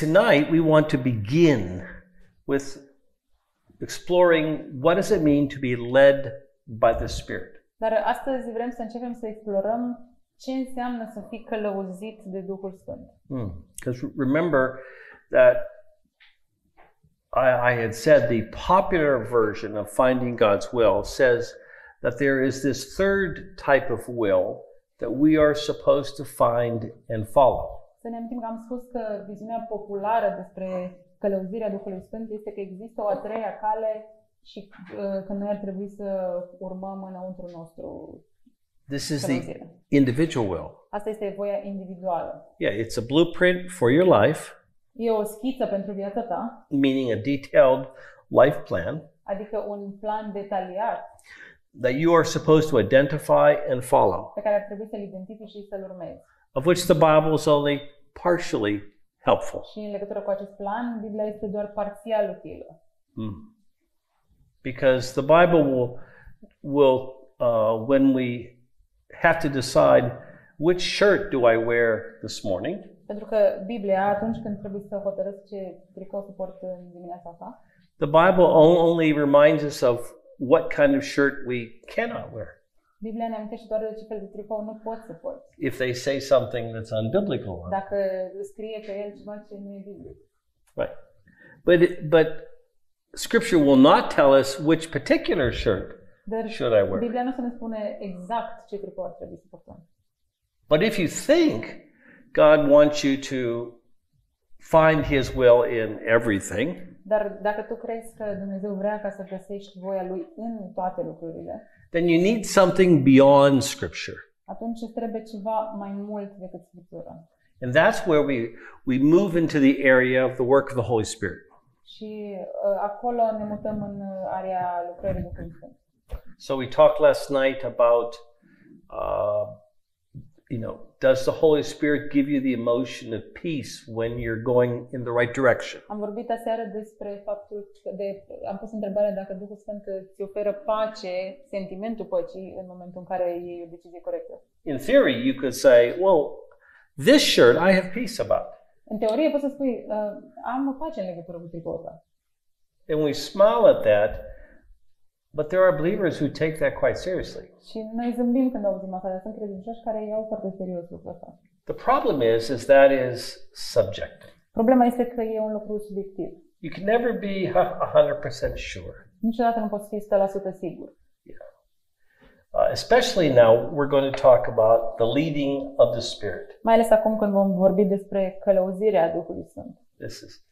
tonight we want to begin with exploring what does it mean to be led by the Spirit. Dar astăzi vrem să începem să explorăm ce înseamnă să fii călăuzit de Duhul Sfânt. Hmm. Because remember that I, I had said the popular version of finding God's will says that there is this third type of will that we are supposed to find and follow. Să ne amintim că am spus că viziunea populară despre călăuzirea Duhului Sfânt este că există o a treia cale și uh, că noi ar trebui să urmăm înăuntru nostru This is the călăuzirea. individual will. Asta este voia individuală. Yeah, it's a blueprint for your life, E o schiță pentru viața ta, meaning a detailed life plan adică un plan detaliat that you are supposed to identify and follow, pe care ar trebui să-l identifici și să-l urmezi. Of which the Bible is only partially helpful. Și în legătură cu acest plan, Biblia este doar parțial utilă. Mm. Because the Bible will, will uh, when we have to decide which shirt do I wear this morning, Pentru că Biblia, atunci când trebuie să hotărăsc ce tricou să port în dimineața asta, the Bible only reminds us of what kind of shirt we cannot wear. Biblia ne amintește doar de ce fel de tricou nu poți să porți. If they say something that's unbiblical. Dacă scrie pe el ceva ce nu e biblic. Right. But, but Scripture will not tell us which particular shirt Dar should I wear. Biblia nu să ne spune exact ce tricou ar trebui să portăm. But if you think God wants you to find His will in everything, Dar dacă tu crezi că Dumnezeu vrea ca să găsești voia Lui în toate lucrurile, then you need something beyond Scripture. atunci îți trebuie ceva mai mult decât Scriptura. And that's where we, we move into the area of the work of the Holy Spirit. Și uh, acolo ne mutăm în uh, area lucrării Duhului Sfânt. So we talked last night about, uh, you know, does the Holy Spirit give you the emotion of peace when you're going in the right direction? Am vorbit aseară despre faptul că de, am pus întrebarea dacă Duhul Sfânt îți oferă pace, sentimentul păcii în momentul în care iei o decizie corectă. In theory, you could say, well, this shirt I have peace about. În teorie poți să spui, uh, am pace în legătură cu tricoul ăsta. And we smile at that, but there are believers who take that quite seriously. Și noi zâmbim când auzim asta, dar sunt credincioși care iau foarte serios lucrul ăsta. The problem is, is that is subjective. Problema este că e un lucru subiectiv. You can never be a 100% sure. Niciodată nu poți fi 100% sigur. Uh, especially now, we're going to talk about the leading of the Spirit. Mai ales acum când vom vorbi despre călăuzirea Duhului Sfânt. This is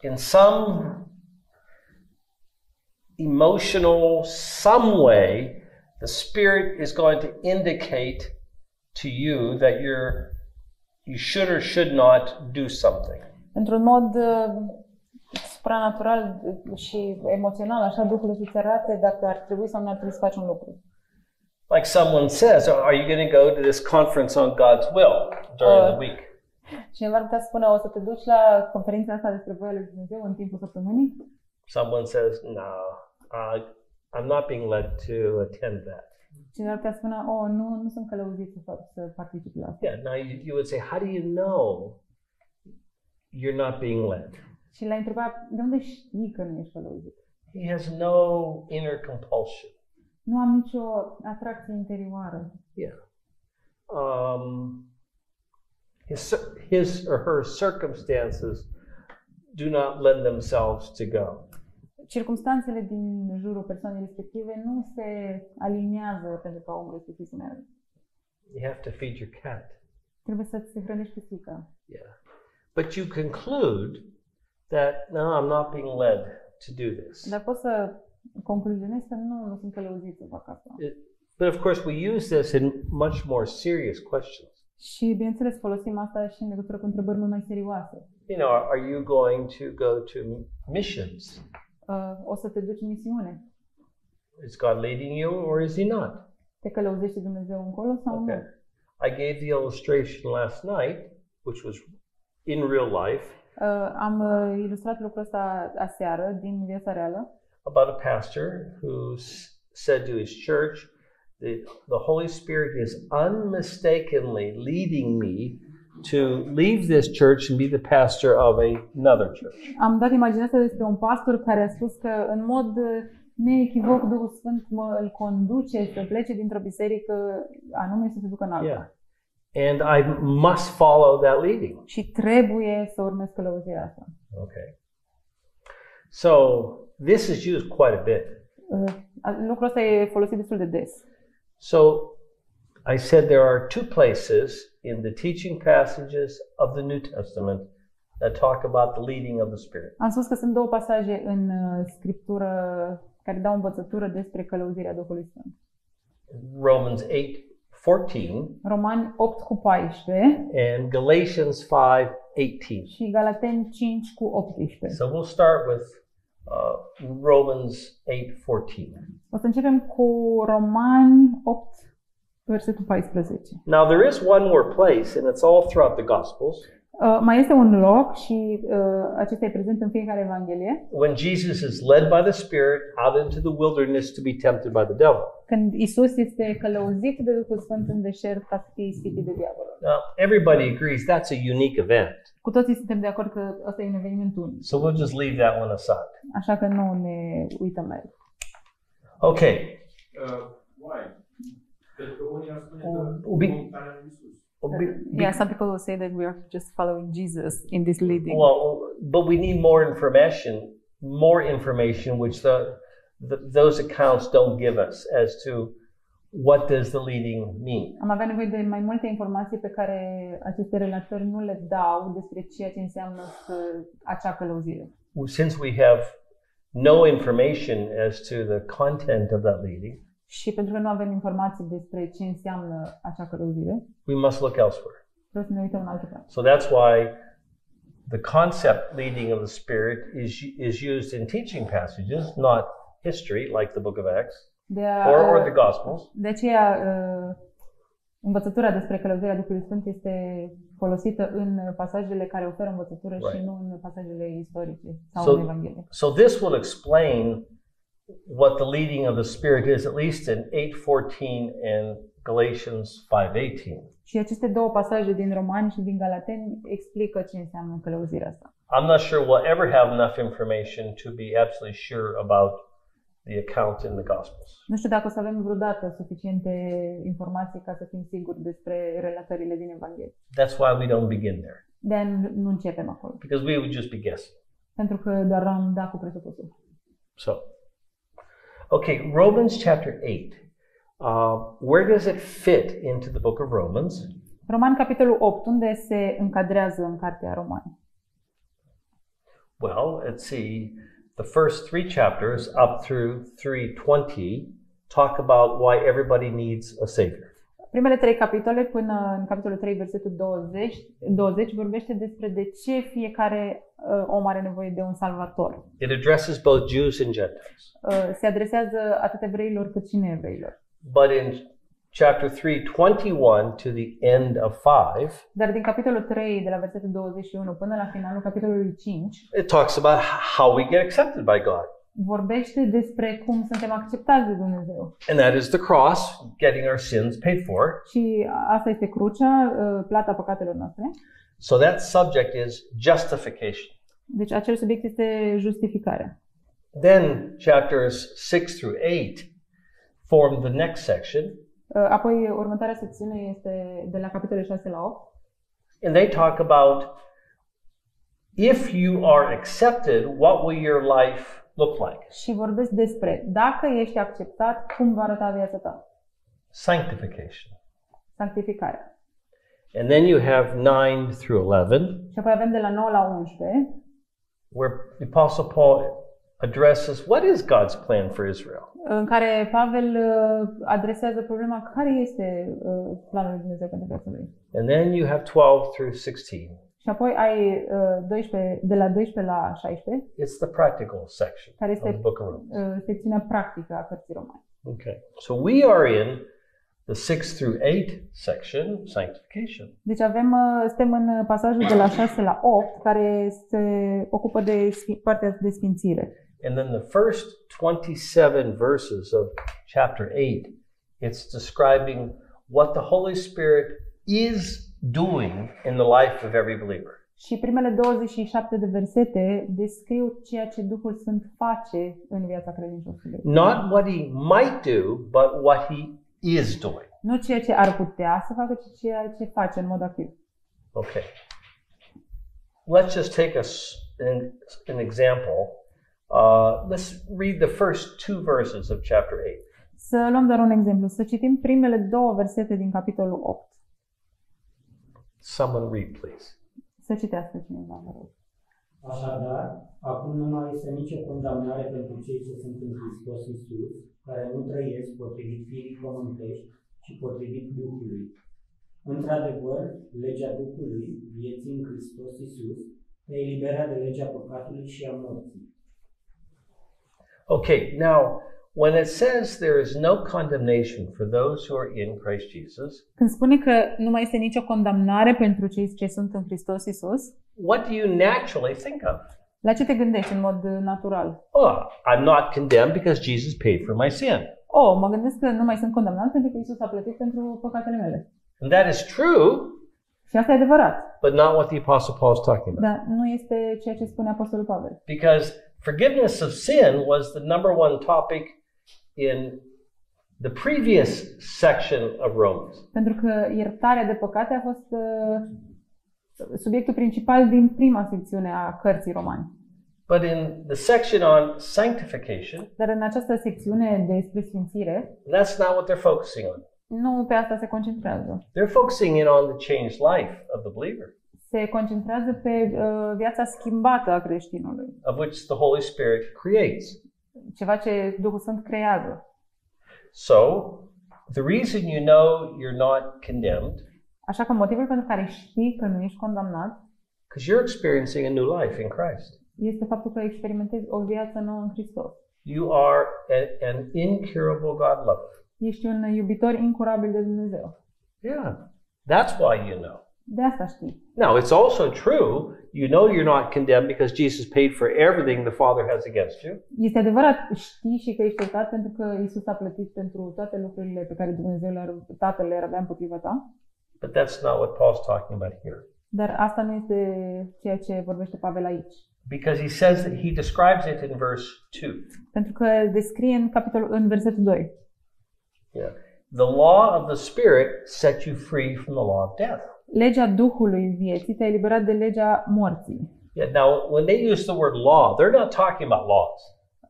in some emotional, some way, the Spirit is going to indicate to you that you're you should or should not do something. Într-un mod uh, supranatural și emoțional, așa Duhul îți arate dacă ar trebui sau nu ar trebui să faci un lucru. Like someone says, Are you going to go to this conference on God's will during the Uh, week? Cineva ar putea spune, o să te duci la conferința asta despre voia lui Dumnezeu în timpul săptămânii? Someone says, No, uh, I'm not being led to attend that. Cineva ar putea spune, oh, nu, nu sunt călăuzit să, fac, să particip la asta. Yeah, now you, you would say, How do you know you're not being led? Și l-ai întrebat, de unde știi că nu ești călăuzit? He has no inner compulsion. Nu am nicio atracție interioară. Yeah. Um, his, his or her circumstances do not lend themselves to go. Circumstanțele din jurul persoanei respective nu se aliniază pentru ca omul respectiv să meargă. You have to feed your cat. Trebuie să-ți hrănești pisica. Yeah. But you conclude that, no, I'm not being led to do this. Dar poți să concluzionezi că nu, nu sunt călăuzit să fac asta. It- but of course, we use this in much more serious questions. Și, bineînțeles, folosim asta și în legătură cu întrebări mult mai serioase. You know, are you going to go to missions? Uh, o să te duci în misiune. Is God leading you or is He not? Te călăuzește Dumnezeu încolo sau Okay. nu? I gave the illustration last night, which was in real life, Uh, am uh, ilustrat lucrul ăsta aseară din viața reală about a pastor who said to his church, the, the Holy Spirit is unmistakably leading me to leave this church and be the pastor of another church. Am dat imaginația despre un pastor care a spus că în mod uh, neechivoc Duhul Sfânt mă îl conduce să plece dintr-o biserică anume să se ducă în alta. Yeah. And I must follow that leading. Și trebuie să urmez călăuzirea asta. Okay. So this is used quite a bit. Uh, Lucrul ăsta e folosit destul de des. So I said there are two places in the teaching passages of the New Testament that talk about the leading of the Spirit. Am spus că sunt două pasaje în uh, scriptură care dau învățătură despre călăuzirea Duhului Sfânt. Romans 8 14 Romani 8 cu 14 and Galatians 5 18. și Galateni 5 cu 18. So we'll start with uh, Romans 8 14. O să începem cu Romani 8, versetul 14. Now there is one more place, and it's all throughout the Gospels, Uh, mai este un loc și uh, acesta e prezent în fiecare Evanghelie, when Jesus is led by the Spirit out into the wilderness to be tempted by the devil. când Isus este călăuzit de Duhul Sfânt în deșert ca să fie ispitit de diavol. Now, everybody agrees that's a unique event. Cu toții suntem de acord că ăsta e un eveniment unic, So we'll just leave that one aside. așa că nu ne uităm la el. Okay. Uh, why? Pentru că unii ar spune Oh, că obi- montana lui Isus. Well, be- be- Yeah, some people will say that we are just following Jesus in this leading. well, but we need more information, more information, which the, the those accounts don't give us as to what does the leading mean. Am avea nevoie de mai multe informații pe care aceste relatări nu le dau despre ceea ce înseamnă să, eh, acea călăuzire. Since we have no information as to the content of that leading, Și pentru că nu avem informații despre ce înseamnă acea călăuzire, we must look elsewhere. trebuie să ne uităm în altă parte. So that's why the concept leading of the Spirit is, is used in teaching passages, not history like the book of Acts De, a, or, or the Gospels. de aceea, uh, învățătura despre călăuzirea Duhului Sfânt este folosită în pasajele care oferă învățătură și Right. nu în pasajele istorice sau So- în Evanghelie. So this will explain what the leading of the Spirit is, at least in 8:14 and Galatians 5:18. Și aceste două pasaje din Romani și din Galateni explică ce înseamnă călăuzirea asta. I'm not sure we'll ever have enough information to be absolutely sure about the account in the Gospels. Nu știu dacă o să avem vreodată suficiente informații ca să fim siguri despre relatările din Evanghelie. That's why we don't begin there, de nu, nu începem acolo. because we would just be guessing. Pentru că doar am dat cu presupusul. So, okay, Romans chapter 8. Uh, where does it fit into the book of Romans? Roman, capitolul 8, unde se încadrează în cartea Romani? Well, let's see. The first three chapters up through 320 talk about why everybody needs a Savior. Primele trei capitole până în capitolul 3, versetul 20, 20 vorbește despre de ce fiecare uh, om are nevoie de un salvator. It addresses both Jews and Gentiles. Uh, se adresează atât evreilor cât și neevreilor. But in chapter 3, 21 to the end of 5, Dar din capitolul 3, de la versetul 21 până la finalul capitolului 5, it talks about how we get accepted by God. Vorbește despre cum suntem acceptați de Dumnezeu. And that is the cross, getting our sins paid for. Și asta este crucea, uh, plata păcatelor noastre. So that subject is justification. Deci acel subiect este justificarea. Then chapters 6 through 8 form the next section, Uh, Apoi, următoarea secțiune este de la capitolul 6 la 8 and they talk about if you are accepted, what will your life look like? și vorbesc despre dacă ești acceptat, cum va arăta viața ta. Sanctification. Sanctificarea. And then you have 9 through 11, Și apoi avem de la 9 la 11, where the Apostle Paul addresses what is God's plan for Israel? în care Pavel uh, adresează problema care este uh, planul lui Dumnezeu pentru viața lui. And then you have 12 through 16. Și apoi ai uh, 12, de la 12 la 16, It's the practical section care of the este book of Romans. uh, secțiunea practică a cărții romane. Okay. So we are in the 6 through 8 section, sanctification. Deci avem, uh, suntem în pasajul de la 6 la 8, care se ocupă de sfi- partea de sfințire. And then the first 27 verses of chapter 8, it's describing what the Holy Spirit is doing in the life of every believer. Și primele 27 de versete descriu ceea ce Duhul Sfânt face în viața credinciosului. Not what he might do, but what he is doing. Nu ceea ce ar putea să facă, ci ceea ce face în mod activ. Okay. Let's just take us an, an example. Uh, let's read the first two verses of chapter 8. Să luăm doar un exemplu, să citim primele două versete din capitolul 8. Someone read, please. Să citească cineva, vă rog. Așadar, acum nu mai este nicio condamnare pentru cei ce sunt în Hristos Iisus, care nu trăiesc potrivit firii pământești, ci potrivit Duhului. Într-adevăr, legea Duhului, vieții în Hristos Iisus, te eliberat de legea păcatului și a morții. Okay, now, when it says there is no condemnation for those who are in Christ Jesus, Când spune că nu mai este nicio condamnare pentru cei ce sunt în Hristos Isus, what do you naturally think of? la ce te gândești în mod uh, natural? Oh, I'm not condemned because Jesus paid for my sin. Oh, mă gândesc că nu mai sunt condamnat pentru că Isus a plătit pentru păcatele mele. And that is true, Și asta e adevărat, but not what the Apostle Paul is talking about. dar nu este ceea ce spune Apostolul Pavel. Because forgiveness of sin was the number one topic in the previous section of Romans. Pentru că iertarea de păcate a fost uh, subiectul principal din prima secțiune a cărții romani. But in the section on sanctification, Dar în această secțiune despre sfințire, that's not what they're focusing on. nu pe asta se concentrează. They're focusing in on the changed life of the believer, Se concentrează pe uh, viața schimbată a creștinului, of which the Holy Spirit creates. ceva ce Duhul Sfânt creează. So, the reason you know you're not condemned, Așa că motivul pentru care știi că nu ești condamnat because you're experiencing a new life in Christ. este faptul că experimentezi o viață nouă în Hristos. You are a- an incurable God lover. Ești un iubitor incurabil de Dumnezeu. Yeah, that's why you know. De asta știi. Now, it's also true, you know you're not condemned because Jesus paid for everything the Father has against you. Este adevărat, știi și că ești iertat pentru că Isus a plătit pentru toate lucrurile pe care Dumnezeu le-ar, Tatăl le-ar avea împotriva ta. But that's not what Paul's talking about here. Dar asta nu este ceea ce vorbește Pavel aici. Because he says that he describes it in verse 2. Pentru că descrie în capitolul în versetul 2. Yeah. The law of the Spirit sets you free from the law of death. Legea Duhului vieții te-a eliberat de legea morții. Yeah, now, when they use the word law, they're not talking about laws.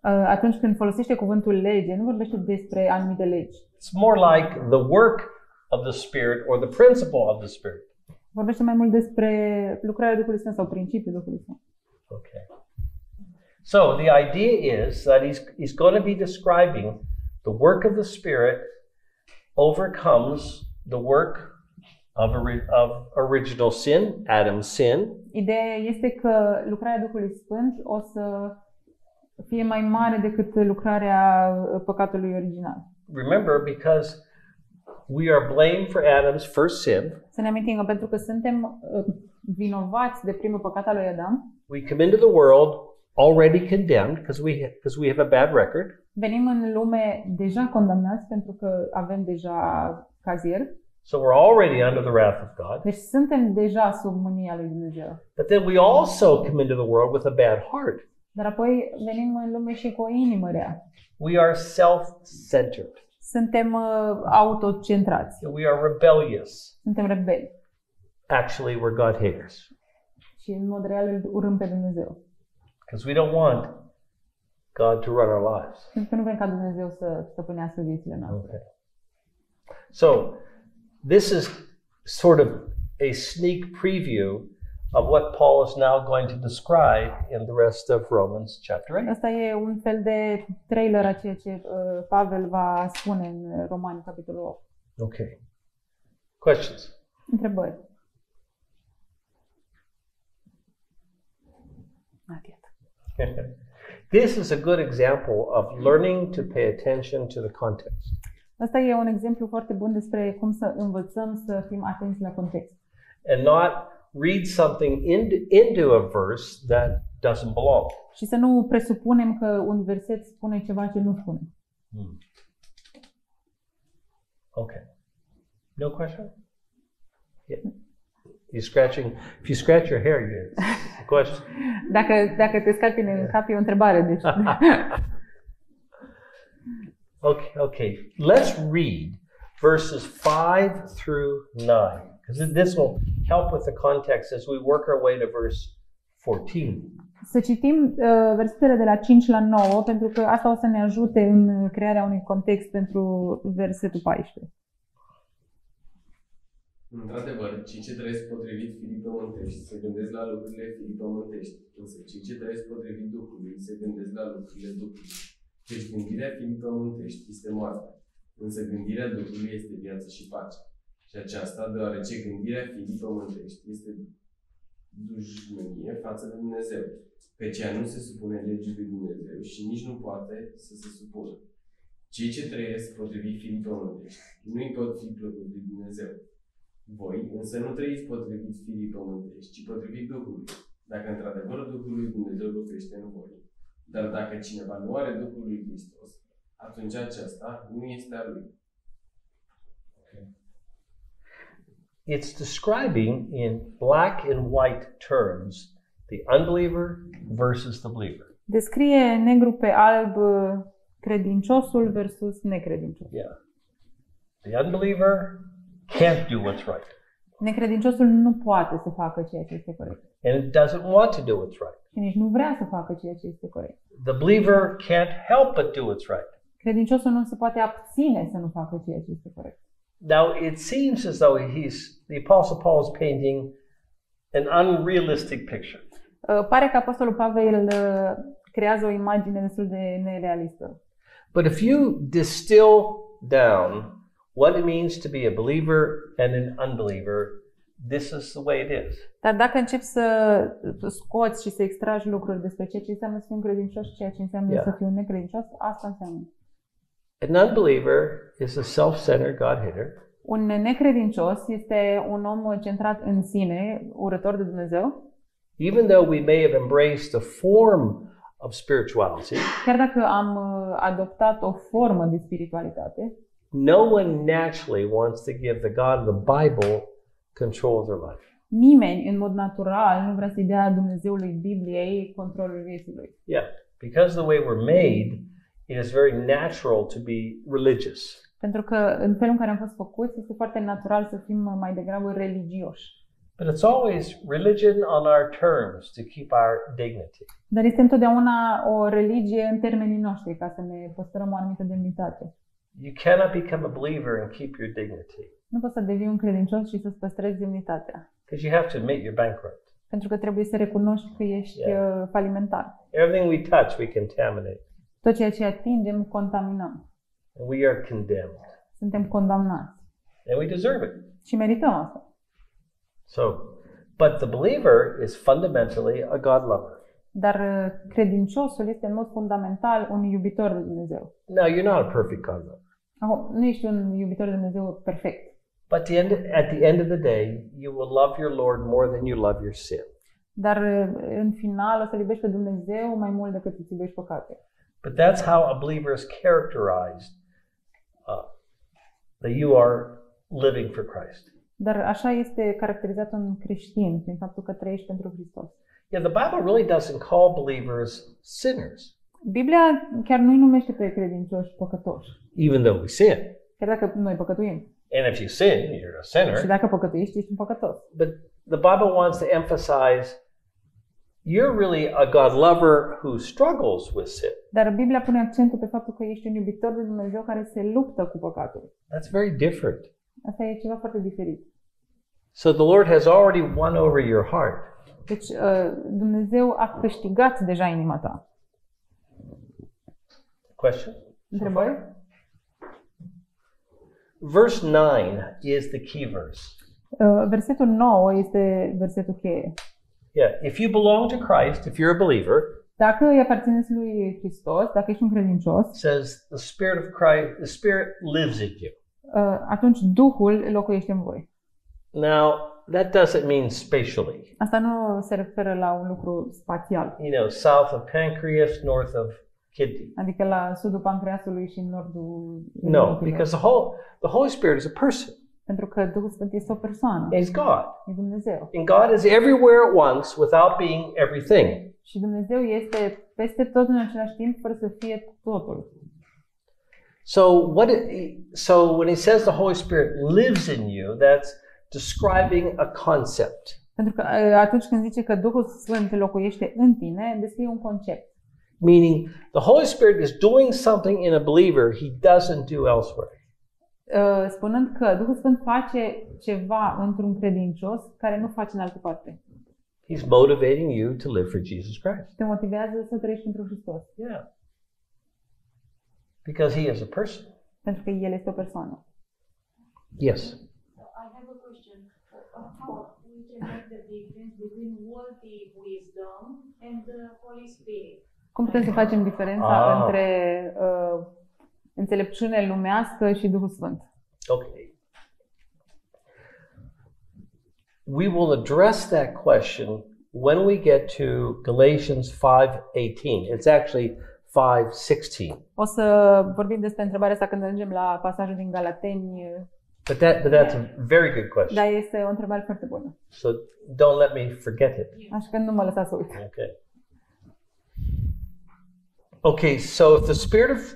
Uh, Atunci când folosește cuvântul lege, nu vorbește despre anumite legi. It's more like the work of the Spirit or the principle of the Spirit. Vorbește mai mult despre lucrarea Duhului Sfânt sau principiul Duhului Sfânt. Okay. So the idea is that he's, he's going to be describing the work of the Spirit overcomes the work of, ori- of original sin, Adam's sin, Ideea este că lucrarea Duhului Sfânt o să fie mai mare decât lucrarea uh, păcatului original. Remember, because we are blamed for Adam's first sin, Să ne amintim că pentru că suntem uh, vinovați de primul păcat al lui Adam, we come into the world already condemned because we, because we have a bad record. venim în lume deja condamnați pentru că avem deja cazier, So we're already under the wrath of God. deci suntem deja sub mânia lui Dumnezeu. But then we also come into the world with a bad heart. Dar apoi venim în lume și cu o inimă rea. We are self-centered. Suntem uh, autocentrați, We are rebellious. suntem rebeli Actually, we're God haters și în mod real îl urâm pe Dumnezeu. because we don't want God to run our lives. Pentru că nu vrem ca Dumnezeu să stăpânească viețile noastre. Okay. So, this is sort of a sneak preview of what Paul is now going to describe in the rest of Romans chapter 8. Asta e un fel de trailer a ceea ce uh, Pavel va spune în Romani, capitolul 8. Okay. Questions? Întrebări. Not yet. this is a good example of learning to pay attention to the context. Asta e un exemplu foarte bun despre cum să învățăm să fim atenți la context. and not read something into, into a verse that doesn't belong. Și să nu presupunem că un verset spune ceva ce nu spune. Okay. No question? Yeah. You scratching? If you scratch your hair, you it's a question. Dacă, dacă te scapi în cap, e o întrebare. Deci. Okay, okay. Let's read verses 5 through 9 because this will help with the context as we work our way to verse 14. Să citim uh, versetele de la 5 la 9, pentru că asta o să ne ajute în crearea unui context pentru versetul 14. Într-adevăr, cei ce trăiesc potrivit firii pământești se gândesc la lucrurile firii pământești, însă cei ce trăiesc potrivit Duhului se gândesc la lucrurile Duhului. Deci gândirea firii pământești este moarte, însă gândirea Duhului este viață și pace. Și aceasta deoarece gândirea firii pământești este dușmănie față de Dumnezeu, căci ea nu se supune legii lui Dumnezeu și nici nu poate să se supună. Cei ce trăiesc potrivit firii pământești nu-i pot fi plăcut lui Dumnezeu. Voi însă nu trăiți potrivit firii pământești, ci potrivit Duhului. Dacă într-adevăr Duhul lui Dumnezeu locuiește în voi. Dar dacă cineva nu are Duhul lui Hristos, atunci aceasta nu este a lui. It's describing in black and white terms the unbeliever versus the believer. Descrie negru pe alb uh, credinciosul versus necredincios. Yeah. The unbeliever can't do what's right, Necredinciosul nu poate să facă ceea ce este corect. And it doesn't want to do what's right. Și nici nu vrea să facă ceea ce este corect. The believer can't help but do what's right. Credinciosul nu se poate abține să nu facă ceea ce este corect. Now, it seems as though he's, the Apostle Paul is painting an unrealistic picture. Uh, Pare că Apostolul Pavel uh, creează o imagine destul de nerealistă. But if you distill down what it means to be a believer and an unbeliever, this is the way it is. Dar dacă începi să scoți și să extragi lucruri despre ceea ce înseamnă să fii un credincios și ceea ce înseamnă Yeah. să fii un necredincios, asta înseamnă. An unbeliever is a self centered God hater. Un necredincios este un om centrat în sine, urător de Dumnezeu, Even though we may have embraced a form of spirituality, chiar dacă am uh, adoptat o formă de spiritualitate, no one naturally wants to give the God of the Bible control of their life. nimeni în mod natural nu vrea să-i dea Dumnezeului Bibliei controlul vieții lui. Yeah, because the way we're made, it is very natural to be religious. Pentru că în felul în care am fost făcuți, este foarte natural să fim mai degrabă religioși. But it's always religion on our terms to keep our dignity. Dar este întotdeauna o religie în termenii noștri, ca să ne păstrăm o anumită demnitate. You cannot become a believer and keep your dignity Nu poți să devii un credincios și să-ți păstrezi demnitatea. because you have to admit you're bankrupt. Pentru că trebuie să recunoști că ești Yeah. uh, falimentar. Everything we touch, we contaminate, Tot ceea ce atingem, contaminăm. and we are condemned, Suntem condamnați. and we deserve it. Și merităm asta. So, but the believer is fundamentally a God lover. Dar uh, credinciosul este în mod fundamental un iubitor de Dumnezeu. Now, you're not a perfect God lover, Acum, nu ești un iubitor de Dumnezeu perfect. But the end, at the end of the day, you will love your Lord more than you love your sin. Dar uh, în final o să iubești pe Dumnezeu mai mult decât îți iubești păcate. But that's how a believer is characterized uh, that you are living for Christ. Dar așa este caracterizat un creștin, prin faptul că trăiești pentru Hristos. Yeah, the Bible really doesn't call believers sinners, Biblia chiar nu-i numește pe credincioși păcătoși, even though we sin. chiar dacă noi păcătuim. And if you sin, you're a sinner. Și dacă păcătuiești, ești un păcătos. But the Bible wants to emphasize you're really a God lover who struggles with sin. Dar Biblia pune accentul pe faptul că ești un iubitor de Dumnezeu care se luptă cu păcatul. That's very different. Asta e ceva foarte diferit. So the Lord has already won over your heart. Deci uh, Dumnezeu a câștigat deja inima ta. Question? Întrebări? Verse 9 is the key verse. Uh, Versetul 9 este versetul cheie. Yeah, if you belong to Christ, if you're a believer, Dacă îi aparțineți lui Hristos, dacă ești un credincios, says the Spirit of Christ, the Spirit lives in you. uh, atunci Duhul locuiește în voi. Now, that doesn't mean spatially. Asta nu se referă la un lucru spațial, You know, south of pancreas, north of kidney. adică la sudul pancreasului și în nordul No, ochilor. because the whole the Holy Spirit is a person. Pentru că Duhul Sfânt este o persoană, He's God. e Dumnezeu. And God is everywhere at once without being everything. Și Dumnezeu este peste tot în același timp, fără să fie totul. So what it, so when he says the Holy Spirit lives in you, that's describing a concept. Pentru că uh, atunci când zice că Duhul Sfânt locuiește în tine, descrie un concept. Meaning the Holy Spirit is doing something in a believer he doesn't do elsewhere. Uh, spunând că Duhul Sfânt face ceva într-un credincios care nu face în altă parte. He's motivating you to live for Jesus Christ. Te motivează să trăiești pentru Hristos. Yeah. Because he is a person. Pentru că El este o persoană. Yes. I have a question. Uh, How we can make the difference between worldly wisdom and the Holy Spirit? Cum putem să facem diferența Ah. între uh, înțelepciune lumească și Duhul Sfânt? Okay. We will address that question when we get to Galatians 5:18. It's actually 5:16. O să vorbim despre întrebarea asta când ajungem la pasajul din Galateni, But that but that's a very good question. dar este o întrebare foarte bună. So don't let me forget it. Așa că nu mă lăsa să uit. Okay. Okay, so if the Spirit of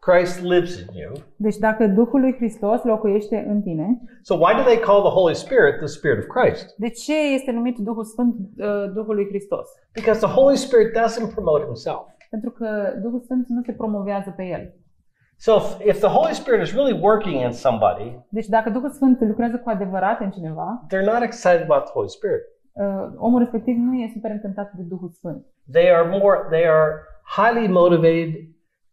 Christ lives in you, Deci dacă Duhul lui Hristos locuiește în tine, so why do they call the Holy Spirit the Spirit of Christ? de ce este numit Duhul Sfânt uh, Duhul lui Hristos? Because the Holy Spirit doesn't promote himself. Pentru că Duhul Sfânt nu se promovează pe el. So if, if the Holy Spirit is really working in somebody, Deci dacă Duhul Sfânt lucrează cu adevărat în cineva, they're not excited about the Holy Spirit. uh, omul respectiv nu e super încântat de Duhul Sfânt. They are more they are highly motivated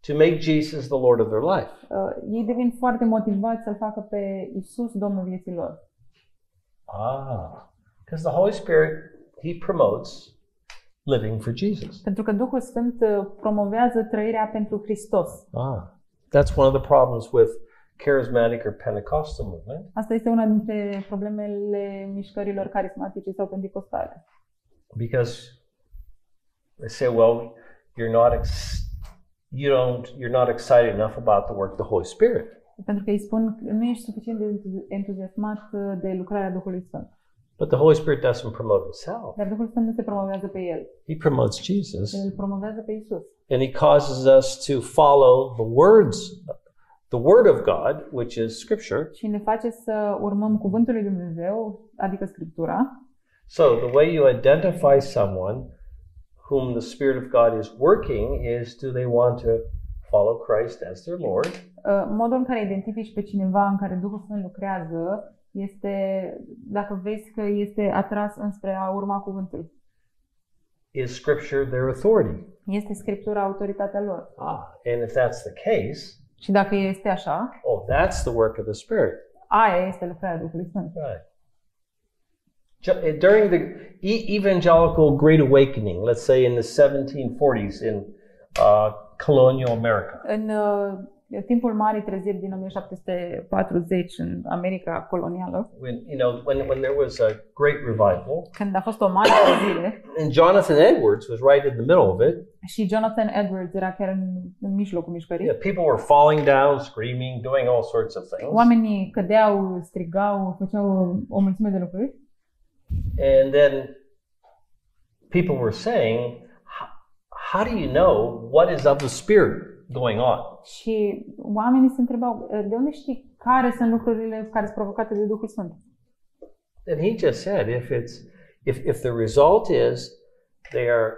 to make Jesus the Lord of their life. Uh, ei devin foarte motivați să-L facă pe Isus Domnul vieții lor. Ah. Because the Holy Spirit he promotes living for Jesus. Pentru că Duhul Sfânt uh, promovează trăirea pentru Hristos. Ah. That's one of the problems with charismatic or Pentecostal movement. Asta este una dintre problemele mișcărilor carismatice sau pentecostale. because they say, well, you're not ex- you don't you're not excited enough about the work of the Holy Spirit. Pentru că îi spun nu ești suficient de entuziasmat uh, de lucrarea Duhului Sfânt. But the Holy Spirit doesn't promote himself. Dar Duhul Sfânt nu se promovează pe el. He promotes Jesus El promovează pe Isus. and he causes us to follow the words the word of God, which is scripture. Și ne face să urmăm cuvântul lui Dumnezeu, adică Scriptura. So the way you identify someone whom the Spirit of God is working is do they want to follow Christ as their Lord? Uh, Modul în care identifici pe cineva în care Duhul Sfânt lucrează este dacă vezi că este atras înspre a urma cuvântului. Is scripture their authority? Este Scriptura autoritatea lor. Ah, and if that's the case, Și dacă este așa, Oh, that's the work of the Spirit. aia este lucrarea Duhului Sfânt. Right. Ju- During the e- evangelical Great Awakening, let's say in the 1740s in uh, colonial America, În uh, timpul Marii Treziri din 1740 în America colonială, when you know when, when there was a great revival, când a fost o mare trezire. And Jonathan Edwards was right in the middle of it. și Jonathan Edwards era chiar în, în mijlocul mișcării, Yeah, people were falling down, screaming, doing all sorts of things, oamenii cădeau, strigau, făceau o mulțime de lucruri and then people were saying, "How- "How do you know what is of the Spirit going on?" și oamenii se întrebau, de unde știi care sunt lucrurile care sunt provocate de Duhul Sfânt? And he just said, if it's if if the result is they are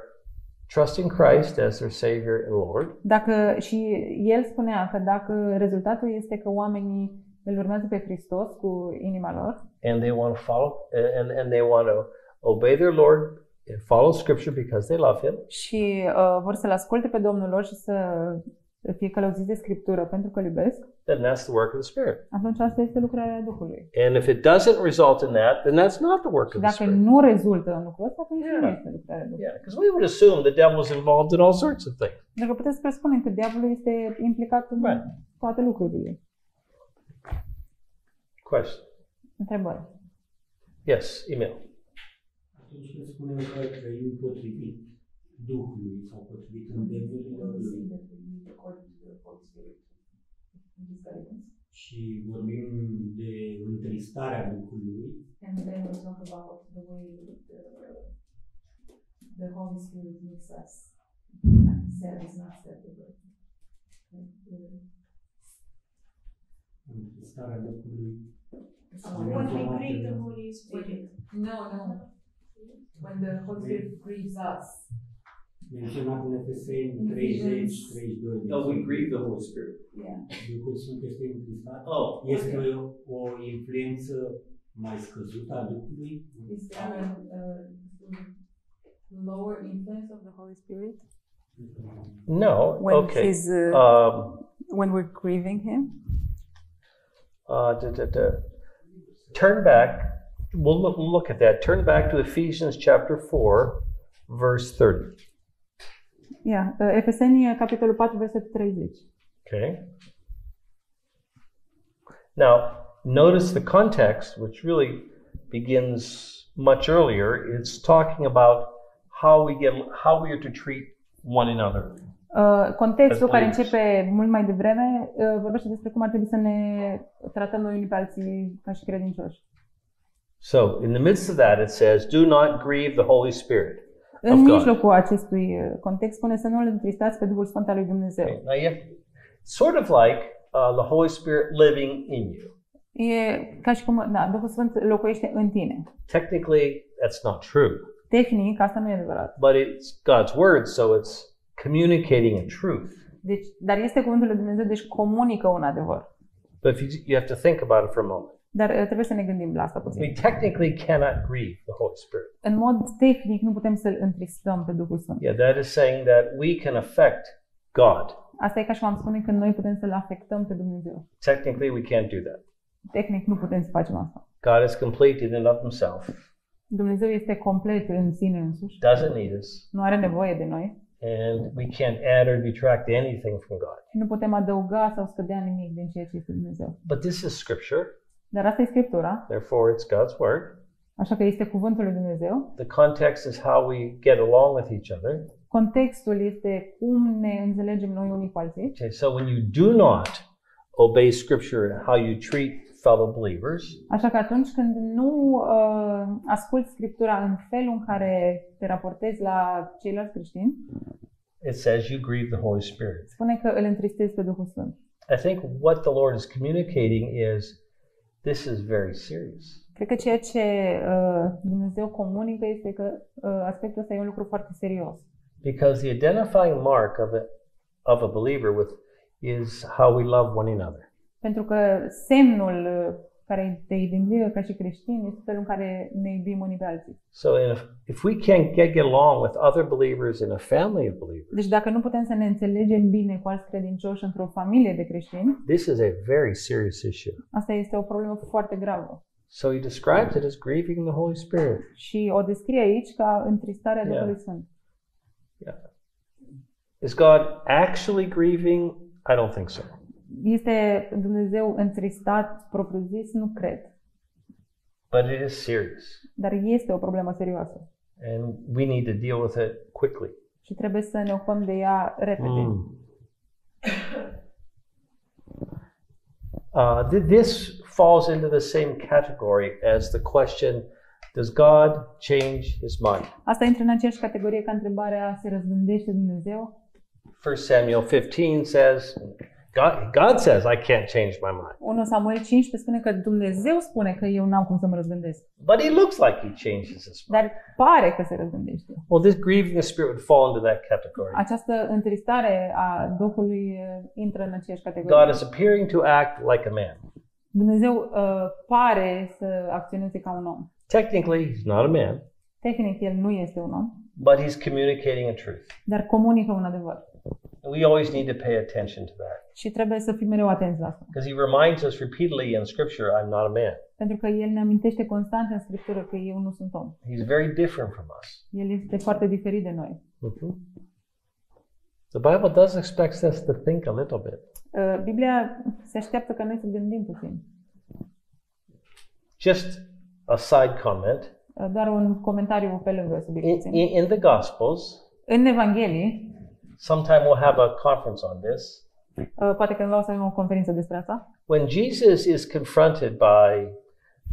trusting Christ as their Savior and Lord, Dacă, și el spunea că dacă rezultatul este că oamenii îl urmează pe Hristos cu inima lor and they want to follow and and they want to obey their Lord and follow Scripture because they love Him, și uh, vor să-L asculte pe Domnul lor și să fie călăuziți de Scriptură pentru că îl iubesc, then that's the work of the Spirit. atunci asta este lucrarea Duhului. And if it doesn't result in that, then that's not the work Și of the dacă Spirit. nu rezultă în lucrul ăsta, atunci nu Yeah. este lucrarea Duhului. Yeah, because we would assume the devil's involved in all sorts of things. Pentru că puteți presupune că diavolul este implicat în Right. toate lucrurile. Question? Întrebări. Yes, email. Atunci când spunem că trăim potrivit Duhului sau potrivit îndemnurilor Lui, și vorbim de întristarea Duhului, And then we talk about the way the, the Holy Spirit makes us sad is not sad, but uh, întristarea Duhului, When we grieve the Holy Spirit. No, no. When the Holy Spirit grieves us. menționat în Efeseni 30, 32. No, we grieve the Holy Spirit. Yeah. Duhul Sfânt este întristat. Oh, Este o, o influență mai scăzută a Duhului? Is there a, a lower influence of the Holy Spirit no. when okay. he's uh, Um, when we're grieving him uh, da, da, da. Turn back. We'll look, we'll look at that. Turn back to Ephesians chapter 4, verse 30. Yeah, uh, Efeseni, capitolul 4, versetul 30. Okay. Now, notice the context, which really begins much earlier. It's talking about how we get how we are to treat one another. Uh, contextul As care believers. începe mult mai devreme uh, vorbește despre cum ar trebui să ne tratăm noi unii pe alții ca și credincioși. So, in the midst of that, it says, "Do not grieve the Holy Spirit." În Of God. mijlocul acestui uh, context spune să nu îl întristați pe Duhul Sfânt al lui Dumnezeu. Okay, Now, you have, sort of like uh, the Holy Spirit living in you. E ca și cum, da, Duhul Sfânt locuiește în tine. Technically, that's not true, Tehnic, asta nu e adevărat. but it's God's word, so it's communicating a truth. Deci, dar este cuvântul lui Dumnezeu, deci comunică un adevăr. But if you, you have to think about it for a moment. Dar uh, trebuie să ne gândim la asta We puțin. technically cannot grieve the Holy Spirit. În mod tehnic nu putem să-L întristăm pe Duhul Sfânt. Yeah, that is saying that we can affect God. Asta e ca și cum am spune că noi putem să-L afectăm pe Dumnezeu. Technically, we can't do that. Tehnic nu putem să facem asta. God is complete in and of himself, Dumnezeu este complet în sine însuși. doesn't need us, Nu are nevoie de noi. And we can't add or detract anything from God. Și nu putem adăuga sau scădea nimic din ceea ce este Dumnezeu. But this is Scripture, Dar asta e Scriptura, therefore, it's God's Word. așa că este cuvântul lui Dumnezeu. The context is how we get along with each other. Contextul este cum ne înțelegem noi unii cu alții. Okay, so when you do not obey Scripture and how you treat fellow believers, Așa că atunci când nu uh, asculți Scriptura în felul în care te raportezi la ceilalți creștini, it says you grieve the Holy Spirit. spune că îl întristezi pe Duhul Sfânt. I think what the Lord is communicating is this is very serious. Cred că ceea ce uh, Dumnezeu comunică este că uh, aspectul ăsta e un lucru foarte serios. Because the identifying mark of a, of a believer with is how we love one another. Pentru că semnul uh, care te identifică ca și creștin este felul în care ne iubim unii pe alții. So if, if we can't get, get along with other believers in a family of believers, Deci dacă nu putem să ne înțelegem bine cu alți credincioși într-o familie de creștini, this is a very serious issue. asta este o problemă foarte gravă. So he describes it as grieving the Holy Spirit. Și o descrie aici ca întristarea Yeah. Duhului Sfânt. Yeah. Is God actually grieving? I don't think so. Este Dumnezeu întristat propriu-zis? Nu cred. But it is serious. Dar este o problemă serioasă. And we need to deal with it quickly. Și trebuie să ne ocupăm de ea repede. Mm. Uh, th- this falls into the same category as the question Does God change his mind? Asta intră în aceeași categorie ca întrebarea se răzgândește Dumnezeu? 1 Samuel 15 says, God, God says, I can't change my mind. 1 Samuel 15 spune că Dumnezeu spune că eu n-am cum să mă răzgândesc. But he looks like he changes his mind. Dar pare că se răzgândește. Well, this grieving the Spirit would fall into that category. Această întristare a Duhului uh, intră în aceeași categorie. God is appearing to act like a man. Dumnezeu uh, pare să acționeze ca un om. Technically, he's not a man, Tehnic, el nu este un om, but he's communicating a truth. dar comunică un adevăr. We always need to pay attention to that Și trebuie să fim mereu atenți la asta. because he reminds us repeatedly in Scripture, I'm not a man. Pentru că el ne amintește constant în Scriptură că eu nu sunt om. He's very different from us. El este foarte diferit de noi. Mhm. The Bible does expect us to think a little bit. Uh, Biblia se așteaptă ca noi să gândim puțin. Just a side comment. Uh, Doar un comentariu pe lângă subiect In, puțin. in, in the Gospels, În Evanghelii, sometime we'll have a conference on this. uh, poate cândva o să avem o conferință despre asta, when Jesus is confronted by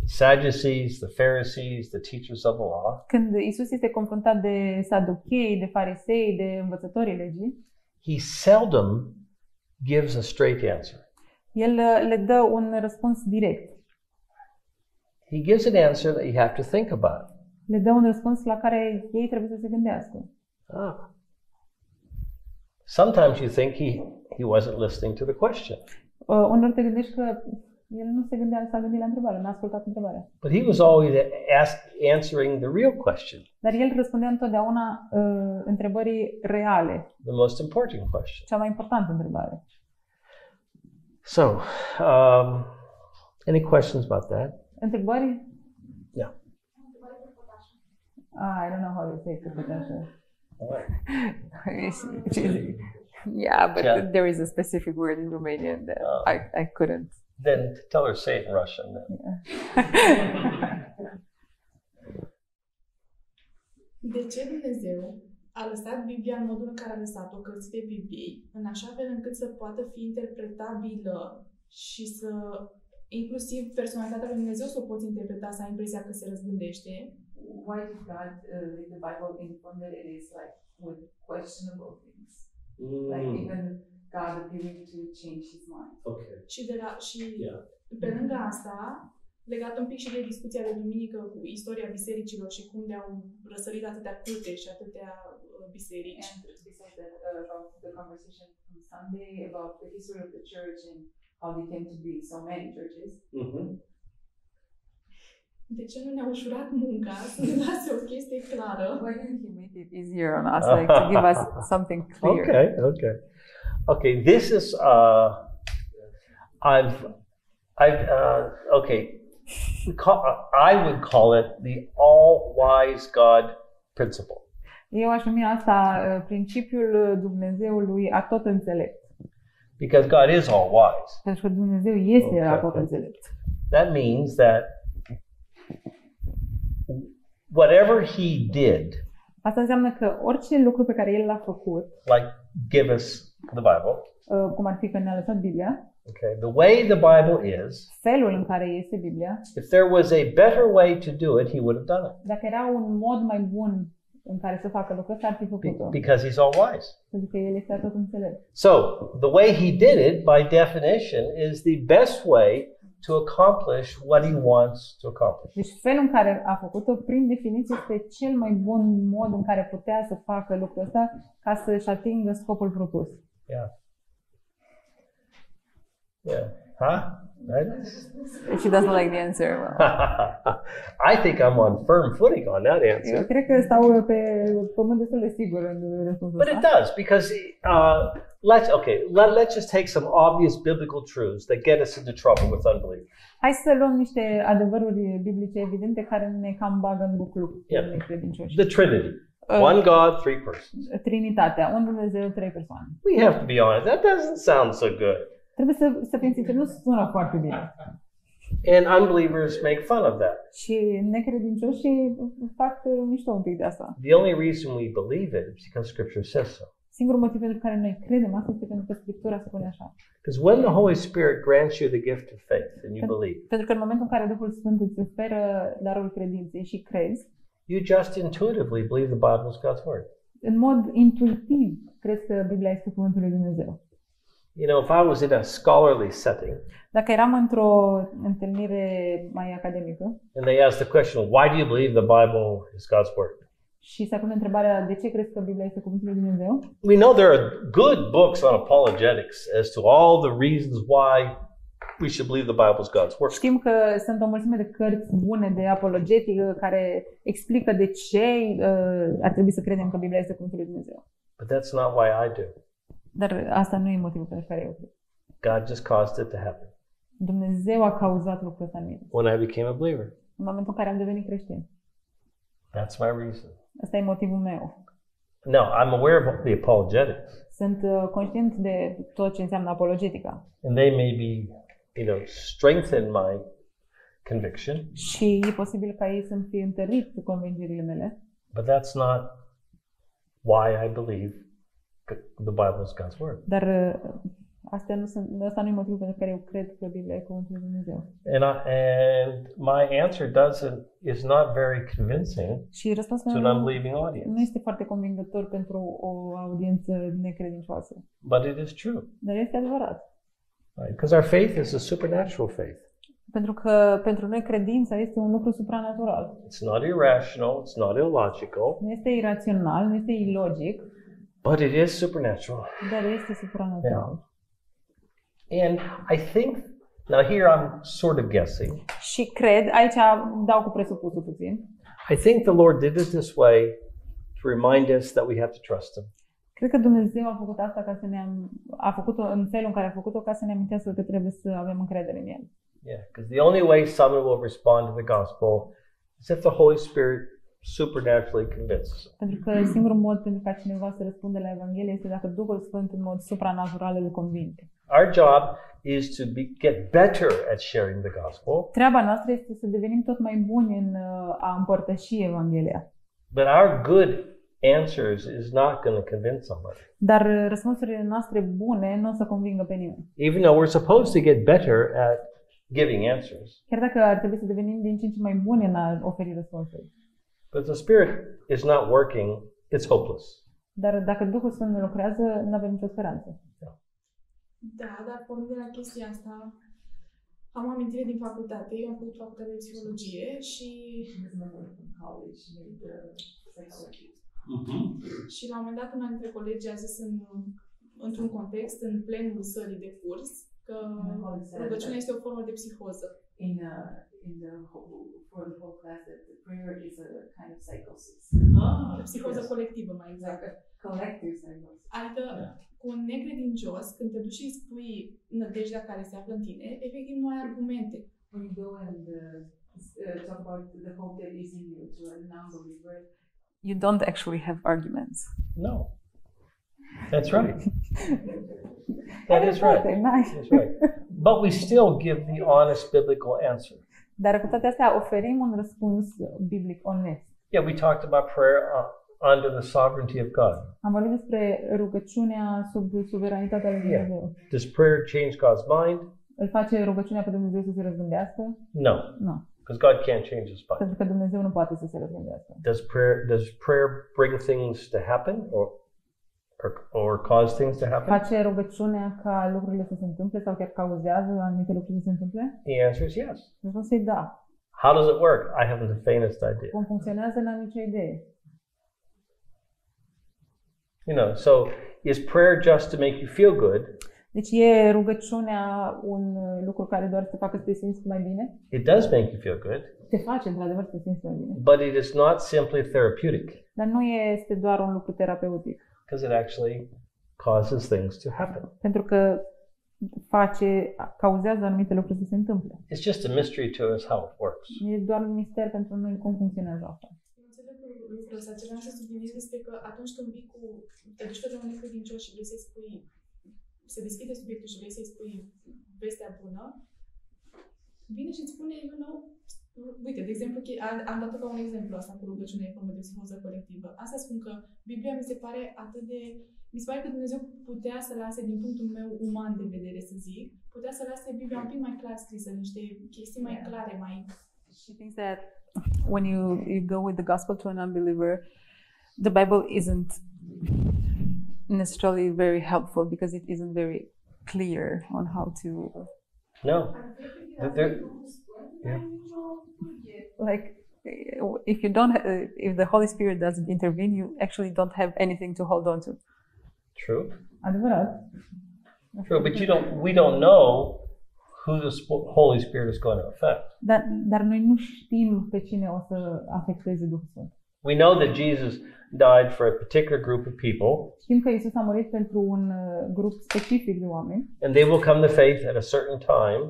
Sadducees, the Pharisees, the teachers of the law, Când Isus este confruntat de saduchei, de farisei, de învățătorii legii, he seldom gives a straight answer. el uh, le dă un răspuns direct. He gives an answer that you have to think about. Le dă un răspuns la care ei trebuie să se gândească. Ah. Sometimes you think he, he wasn't listening to the question, Uh, uneori te gândești că el nu se gândea, s-a gândit la întrebare, n-a ascultat întrebarea. but he was always ask, answering the real question, Dar el răspundea întotdeauna uh, întrebării reale, the most important question. cea mai importantă întrebare. So, um, any questions about that? Întrebări? Yeah. Ah, I don't know how to say it potential. yeah, but Yeah. there is a specific word in Romanian that Oh. I, I couldn't. Then tell her say it in Russian. Then. De ce Dumnezeu a lăsat Biblia în modul în care a lăsat-o, cărțile Bibliei, în așa fel încât să poată fi interpretabilă și să, inclusiv personalitatea lui Dumnezeu, să o poți interpreta, să ai impresia că se răzgândește? Why did God uh, leave the Bible in form that it is like with questionable things, like Mm, even God appearing to change His mind. okay. Și, de la, și Yeah. pe lângă asta, legat un pic și de discuția de duminică cu istoria bisericilor și cum de-au răsărit atâtea culte și atâtea uh, biserici. And besides that, uh, about the conversation from Sunday about the history of the church and how they came to be so many churches. hmm De ce nu ne-a ușurat munca să ne lase o chestie clară? Why didn't he make it easier on us, like to give us something clear? Okay, okay. Okay, this is, uh, I've, I've, uh, okay, call, I would call it the all wise God principle. Eu aș numi asta uh, principiul uh, Dumnezeului a tot înțelept. Because God is all wise. Pentru că Dumnezeu este Ok. a tot înțelept. That means that whatever He did, Asta înseamnă că orice lucru pe care El l-a făcut, like give us the Bible, uh, cum ar fi că ne-a lăsat Biblia, okay, the way the Bible is, felul în care este Biblia, if there was a better way to do it, He would have done it. dacă era un mod mai bun în care să facă lucrul ăsta, ar fi făcut-o. because He's all wise. Pentru că El este tot înțelept. So, the way he did it, by definition, is the best way to accomplish what he wants to accomplish. Deci felul în care a făcut-o, prin definiție, este cel mai bun mod în care putea să facă lucrul ăsta ca să-și atingă scopul propus. Yeah. Yeah. Huh? Right? She doesn't like the answer. Well, I think I'm on firm footing on that Eu answer. cred că stau pe pământ destul de sigur în răspunsul But it ăsta. does because uh, let's okay. Let, let's just take some obvious biblical truths that get us into trouble with unbelief. Hai să luăm niște adevăruri biblice evidente care ne cam bagă în buclu Yeah. necredincioși. The Trinity: Uh, one God, three persons. Trinitatea, un Dumnezeu, trei persoane. We have to be honest. That doesn't sound so good, Trebuie să, să fim sinceri, nu sună foarte bine. and unbelievers make fun of that. Și necredincioșii fac uh, mișto un pic de asta. The only reason we believe it is because Scripture says so. Singurul motiv pentru care noi credem asta este pentru că Scriptura spune așa. Because when the Holy Spirit grants you the gift of faith and you believe, Pentru că în momentul în care Duhul Sfânt îți oferă darul credinței și crezi, you just intuitively believe the Bible is God's Word. în mod intuitiv crezi că Biblia este Cuvântul lui Dumnezeu. You know, if I was in a scholarly setting Dacă eram într-o întâlnire mai academică and they asked the question, why do you believe the Bible is God's Word? Și se pune întrebarea de ce crezi că Biblia este Cuvântul lui Dumnezeu, We know there are good books on apologetics as to all the reasons why we should believe the Bible is God's Word. Știm că sunt o mulțime de cărți bune de apologetică care explică de ce uh, ar trebui să credem că Biblia este Cuvântul lui Dumnezeu. But that's not why I do. Dar asta nu e motivul pentru care eu cred. God just caused it to happen Dumnezeu a cauzat lucrul ăsta în mine. when I became a believer. În momentul în care am devenit creștin. That's my reason. Asta e motivul meu. No, I'm aware of the apologetics, Sunt uh, conștient de tot ce înseamnă apologetica. and they may be, you know, strengthen my conviction, Și e posibil ca ei să-mi fie întărit cu convingerile mele, but that's not why I believe that the Bible is God's Word. dar uh, Astea nu sunt, ăsta nu e motivul pentru care eu cred că Biblia e cuvântul lui Dumnezeu. And, I, and my answer doesn't is not very convincing Și răspunsul to meu an nu, unbelieving nu audience, este foarte convingător pentru o audiență necredincioasă. but it is true, Dar este adevărat. right? Because our faith is a supernatural faith. Pentru că pentru noi credința este un lucru supranatural. It's not irrational. It's not illogical, Nu este irațional, nu este ilogic, but it is supernatural. dar este supranatural. And I think now here I'm sort of guessing. Și cred, aici dau cu presupusul puțin, I think the Lord did it this way to remind us that we have to trust Him. cred că Dumnezeu a făcut asta ca să ne am, a făcut-o în felul în care a făcut-o ca să ne amintească că trebuie să avem încredere în El. Yeah, because the only way someone will respond to the gospel is if the Holy Spirit supernaturally convinces them. Pentru că singurul mod pentru ca cineva să răspundă la Evanghelie este dacă Duhul Sfânt în mod supranatural îl convinge. Our job is to be, get better at sharing the gospel, Treaba noastră este să devenim tot mai buni în uh, a împărtăși Evanghelia. but our good answers is not going to convince somebody. Dar uh, răspunsurile noastre bune nu o să convingă pe nimeni. Even though we're supposed to get better at giving answers. Chiar dacă ar trebui să devenim din ce în ce mai buni în a oferi răspunsuri. But if the Spirit is not working, it's hopeless. Dar dacă Duhul Sfânt nu lucrează, nu avem nicio speranță. Da, dar pornind de la chestia asta, am o amintire din facultate. Eu am făcut facultate de psihologie și, His mother from college made the psychology. și la un moment dat una dintre colegi a zis în, într-un context, în plenul sării de curs, că rugăciunea este o formă de psihoză. In uh, in the whole for the whole class that the prayer is a kind of psychosis. O psihoză colectivă, mai exact. Like a collective psychosis. Adică cu un necredincios, când te duci și îi spui nădejdea care se află în tine, efectiv nu ai argumente. When you go and uh, s- uh, talk about the hope that is in you to a non-believer, You don't actually have arguments. No. That's right. That is right. Nice. That's right. But we still give the honest biblical answer. Dar cu toate astea oferim un răspuns biblic onest. Yeah, we talked about prayer uh, under the sovereignty of God. Am vorbit despre rugăciunea sub suveranitatea lui Yeah. Dumnezeu. Does prayer change God's mind? Îl face rugăciunea pe Dumnezeu să se răzgândească? No, Nu. because God can't change his mind. Pentru că Dumnezeu nu poate să se răzgândească. Does prayer does prayer bring things to happen or or, or cause things to happen? Face rugăciunea ca lucrurile să se întâmple sau chiar cauzează anumite lucruri să se întâmple? The answer is yes. Răspunsul e da. How does it work? I haven't the faintest idea. Cum funcționează, n-am nicio idee. You know, so is prayer just to make you feel good? Deci e rugăciunea un uh, lucru care doar să te facă să te simți mai bine? It does make you feel good, Te face, într-adevăr, să te simți mai bine. but it is not simply therapeutic Dar nu este doar un lucru terapeutic. Because it actually causes things to happen. Pentru că face, cauzează anumite lucruri să se întâmple. It's just a mystery to us how it works. E doar un mister pentru noi cum funcționează asta. Eu înțeleg lucrul ăsta. Ce vreau să subliniez este că atunci când vii cu, te duci către un necredincios și vrei să-i spui, se deschide subiectul și vrei să-i spui vestea bună, vine și îți spune, you know, uite, de exemplu, che- am, am dat ca un exemplu asta cu rugăciunea în formă de psihoză colectivă. Asta spun că Biblia mi se pare atât de mi se pare că Dumnezeu putea să lase, din punctul meu uman de vedere, să zic, putea să lase Biblia un pic mai clar scrisă, niște chestii mai clare, mai She thinks that when you, you go with the gospel to an unbeliever, the Bible isn't necessarily very helpful because it isn't very clear on how to. No. There- there- yeah. Like, if you don't, if the Holy Spirit doesn't intervene, you actually don't have anything to hold on to. True. Adevărat? True, but you don't. We don't know who the Holy Spirit is going to affect. Dar, dar noi nu știm pe cine o să afecteze Duhul Sfânt. We know that Jesus died for a particular group of people, Știm că Isus a murit pentru un uh, grup specific de oameni and they will come to faith at a certain time,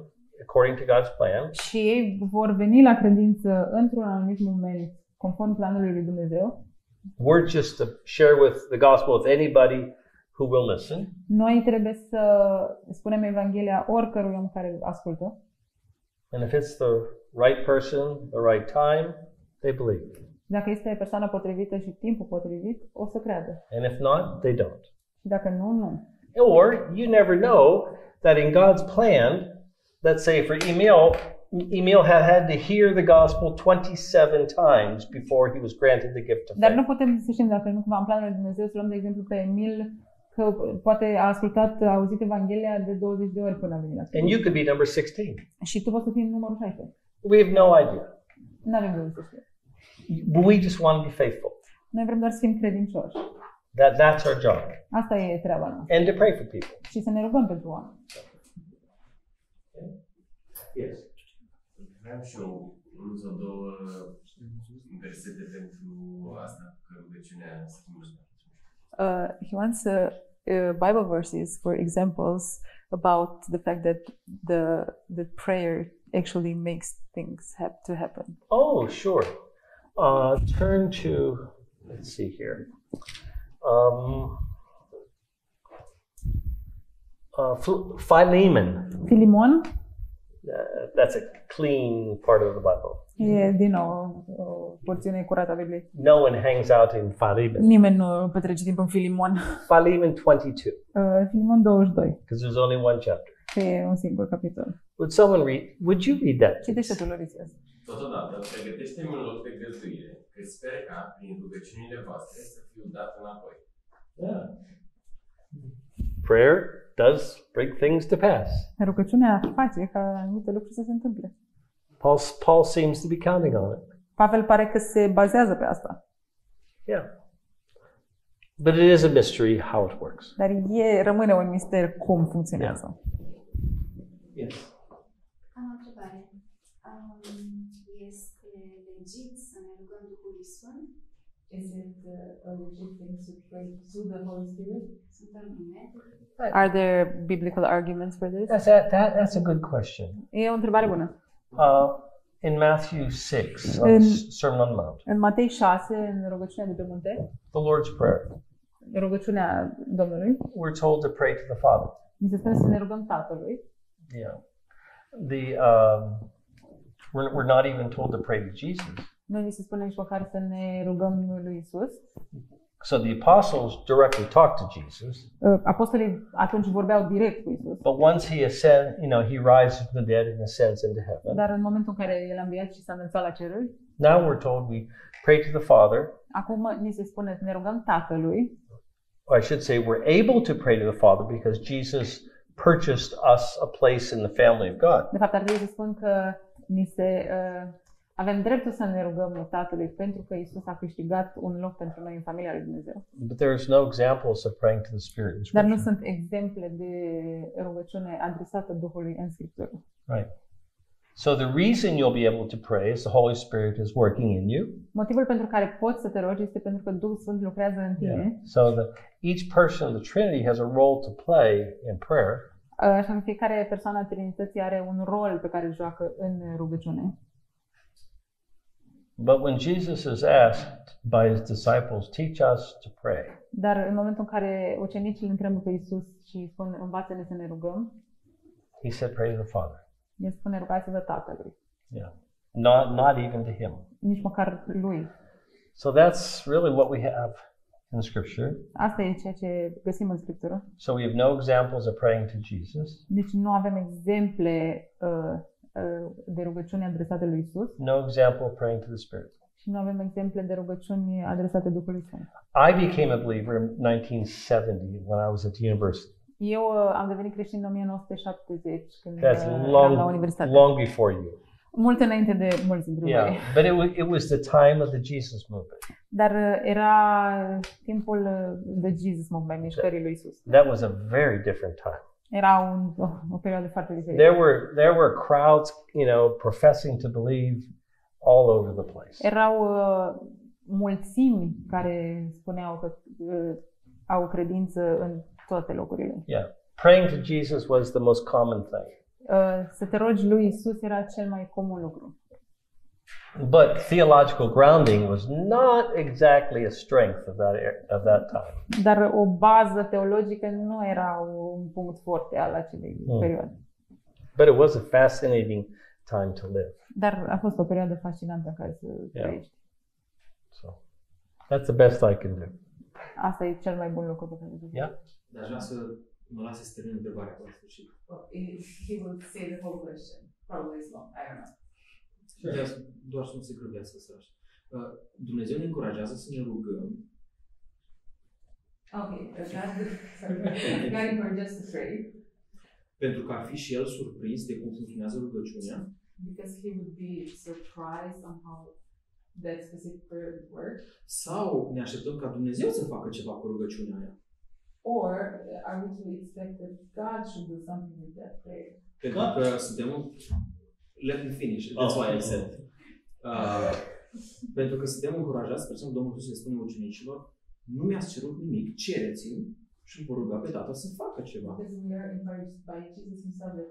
according to God's plan. și ei vor veni la credință într-un anumit moment, conform planului lui Dumnezeu. We're just to share with the gospel with anybody who will listen. Noi trebuie să spunem Evanghelia oricărui om care ascultă And if it's the right person, the right time, they believe. Dacă este persoana potrivită și timpul potrivit, o să creadă. And if not, they don't. Și dacă nu, nu. Or you never know that in God's plan, let's say for Emil, Emil had had to hear the gospel 27 times before he was granted the gift of faith. Dar nu putem să știm dacă nu cumva în planul lui Dumnezeu să luăm de exemplu pe Emil că poate a ascultat, a auzit Evanghelia de 20 de ori până a venit la And you could be number 16. Și tu poți să fii numărul 16. We have no idea. Nu avem voie să știm. We just want to be faithful. Noi vrem doar să fim credincioși. That, that's our job. Asta e treaba noastră. And to pray for people. Și să ne rugăm pentru oameni. Yes. Vreau și eu unul sau două versete pentru asta, că rugăciunea schimbă. Uh, he wants uh, uh, Bible verses for examples about the fact that the the prayer actually makes things have to happen. Oh, sure. Uh, turn to, let's see here. Um, uh, Ph- Philemon. Filimon Uh, that's a clean part of the Bible. e din nou o porțiune curată a Bibliei. No one hangs out in Philemon. Nimeni nu petrece timp în Filimon. Philemon 22, Uh, Filimon 22, because there's only one chapter. că e un singur capitol. Would someone read? Would you read that? Citește please? tu, Lorisias. Totodată, pregătește-mi un loc de găzduire, că sper ca, prin rugăciunile voastre, să fiu dat înapoi. Yeah. Prayer does bring things to pass. Rugăciunea face ca anumite lucruri să se întâmple. Paul, Paul seems to be counting on it. Pavel pare că se bazează pe asta. Yeah. But it is a mystery how it works. Dar e, rămâne un mister cum funcționează. Yes. Am o întrebare. Um, este legit să ne rugăm Duhului Sfânt? Is it uh, a legit thing to pray through the Holy Spirit? Sunt? Are there biblical arguments for this? That's that, that. That's a good question. E o întrebare bună. Uh, in Matthew six, on In- S- Sermon on the Mount, În Matei 6, în rugăciunea de pe munte, the Lord's prayer, rugăciunea Domnului, we're told to pray to the Father. ni se spune să ne rugăm Tatălui. Yeah. The um, we're, we're not even told to pray to Jesus. Nu ni se spune nici măcar să ne rugăm lui Isus. So the apostles directly talked to Jesus, Uh, Apostolii atunci vorbeau direct cu Isus. but once he ascends, you know, he rises from the dead and ascends into heaven. Dar în momentul în care El a înviat și s-a înălțat la ceruri, Now we're told we pray to the Father, acum ni se spune să ne rugăm Tatălui. or I should say, we're able to pray to the Father because Jesus purchased us a place in the family of God. De fapt, ar trebui să spun că ni se, uh, avem dreptul să ne rugăm Tatălui pentru că Isus a câștigat un loc pentru noi în familia lui Dumnezeu. But there's no examples of praying to the Spirit in Dar nu Scripture. sunt exemple de rugăciune adresată Duhului în Scriptură. Right. So the reason you'll be able to pray is the Holy Spirit is working in you. Motivul pentru care poți să te rogi este pentru că Duhul Sfânt lucrează în tine. Yeah. So the each person of the Trinity has a role to play in prayer. Așa că fiecare persoană a Trinității are un rol pe care îl joacă în rugăciune. But when Jesus is asked by his disciples, teach us to pray, Dar în momentul în care ucenicii îl întreabă pe Isus și îi spun învață-ne să ne rugăm, he said, pray to the Father. el spune rugați-vă Tatălui, Yeah. Not not even to him. nici măcar lui. So that's really what we have in Scripture. Asta e ceea ce găsim în Scriptură. So we have no examples of praying to Jesus, Deci nu avem exemple uh, uh, de rugăciuni adresate lui Isus no example of praying to the Spirit. și nu avem exemple de rugăciuni adresate Duhului Sfânt. I became a believer in 1970 when I was at the university. Eu uh, am devenit creștin în 1970 când uh, That's eram long, la universitate. long before you. Mult înainte de mulți dintre Yeah, voi. but it was, it was the time of the Jesus movement. Dar uh, era timpul uh, de Jesus Movement, mișcării lui Isus. That was a very different time. Era un, o, o perioadă foarte diferită. There were there were crowds, you know, professing to believe all over the place. Erau uh, mulțimi care spuneau că uh, au credință în toate locurile. Yeah, praying to Jesus was the most common thing. Uh, să te rogi lui Isus era cel mai comun lucru. But theological grounding was not exactly a strength of that er- of that time. Dar o bază teologică nu era un punct forte al acelei Mm. perioade. But it was a fascinating time to live. Dar a fost o perioadă fascinantă în care să Yeah. trăiești. So that's the best I can do. Asta e cel mai bun lucru pe care îl Yeah. Dar aș vrea să mă lase să termin întrebarea pe la sfârșit. Well, he- he will say the whole question. Probably is long. I don't know. Doar, doar să nu se grăbească săraș. Uh, Dumnezeu ne încurajează să ne rugăm Okay, uh, God, sorry. God encourages us to pray pentru că ar fi și el surprins de cum funcționează rugăciunea because he would be surprised on how that specific prayer would work. sau ne așteptăm ca Dumnezeu să facă ceva cu rugăciunea aia. Or uh, are we to expect that God should do something with that prayer? Pentru că suntem în... Let me finish. That's why I said. Uh, pentru că suntem încurajați, spre exemplu, Domnul Iisus le spune ucenicilor, nu mi-ați cerut nimic, cereți-mi și vă ruga pe Tatăl să facă ceva. Because we are encouraged by Jesus himself that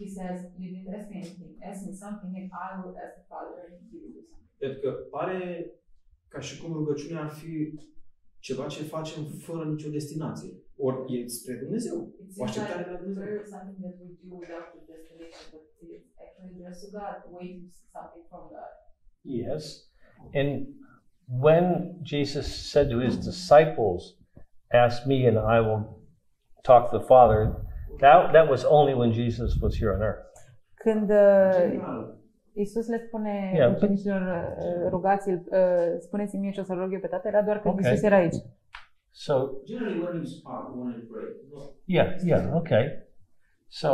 he says, You didn't ask me anything, ask me something and I will ask the Father and he will do something. Pentru că pare ca și cum rugăciunea ar fi ceva ce facem fără nicio destinație. Ori e spre Dumnezeu. It O seems așteptare de la Dumnezeu. something that we do without the destination, but it's actually addressed to God, waiting something from God. Yes. And when Jesus said to his disciples, Ask me and I will talk to the Father, that, that was only when Jesus was here on earth. Când uh, Iisus le spune Yeah, but- ucenicilor, uh, rugați-l, uh, spuneți-mi mie și o să rog eu pe tată, era doar când Okay. Iisus era aici. So, Generally, when you speak, when you pray, no. yeah, yeah, okay. So,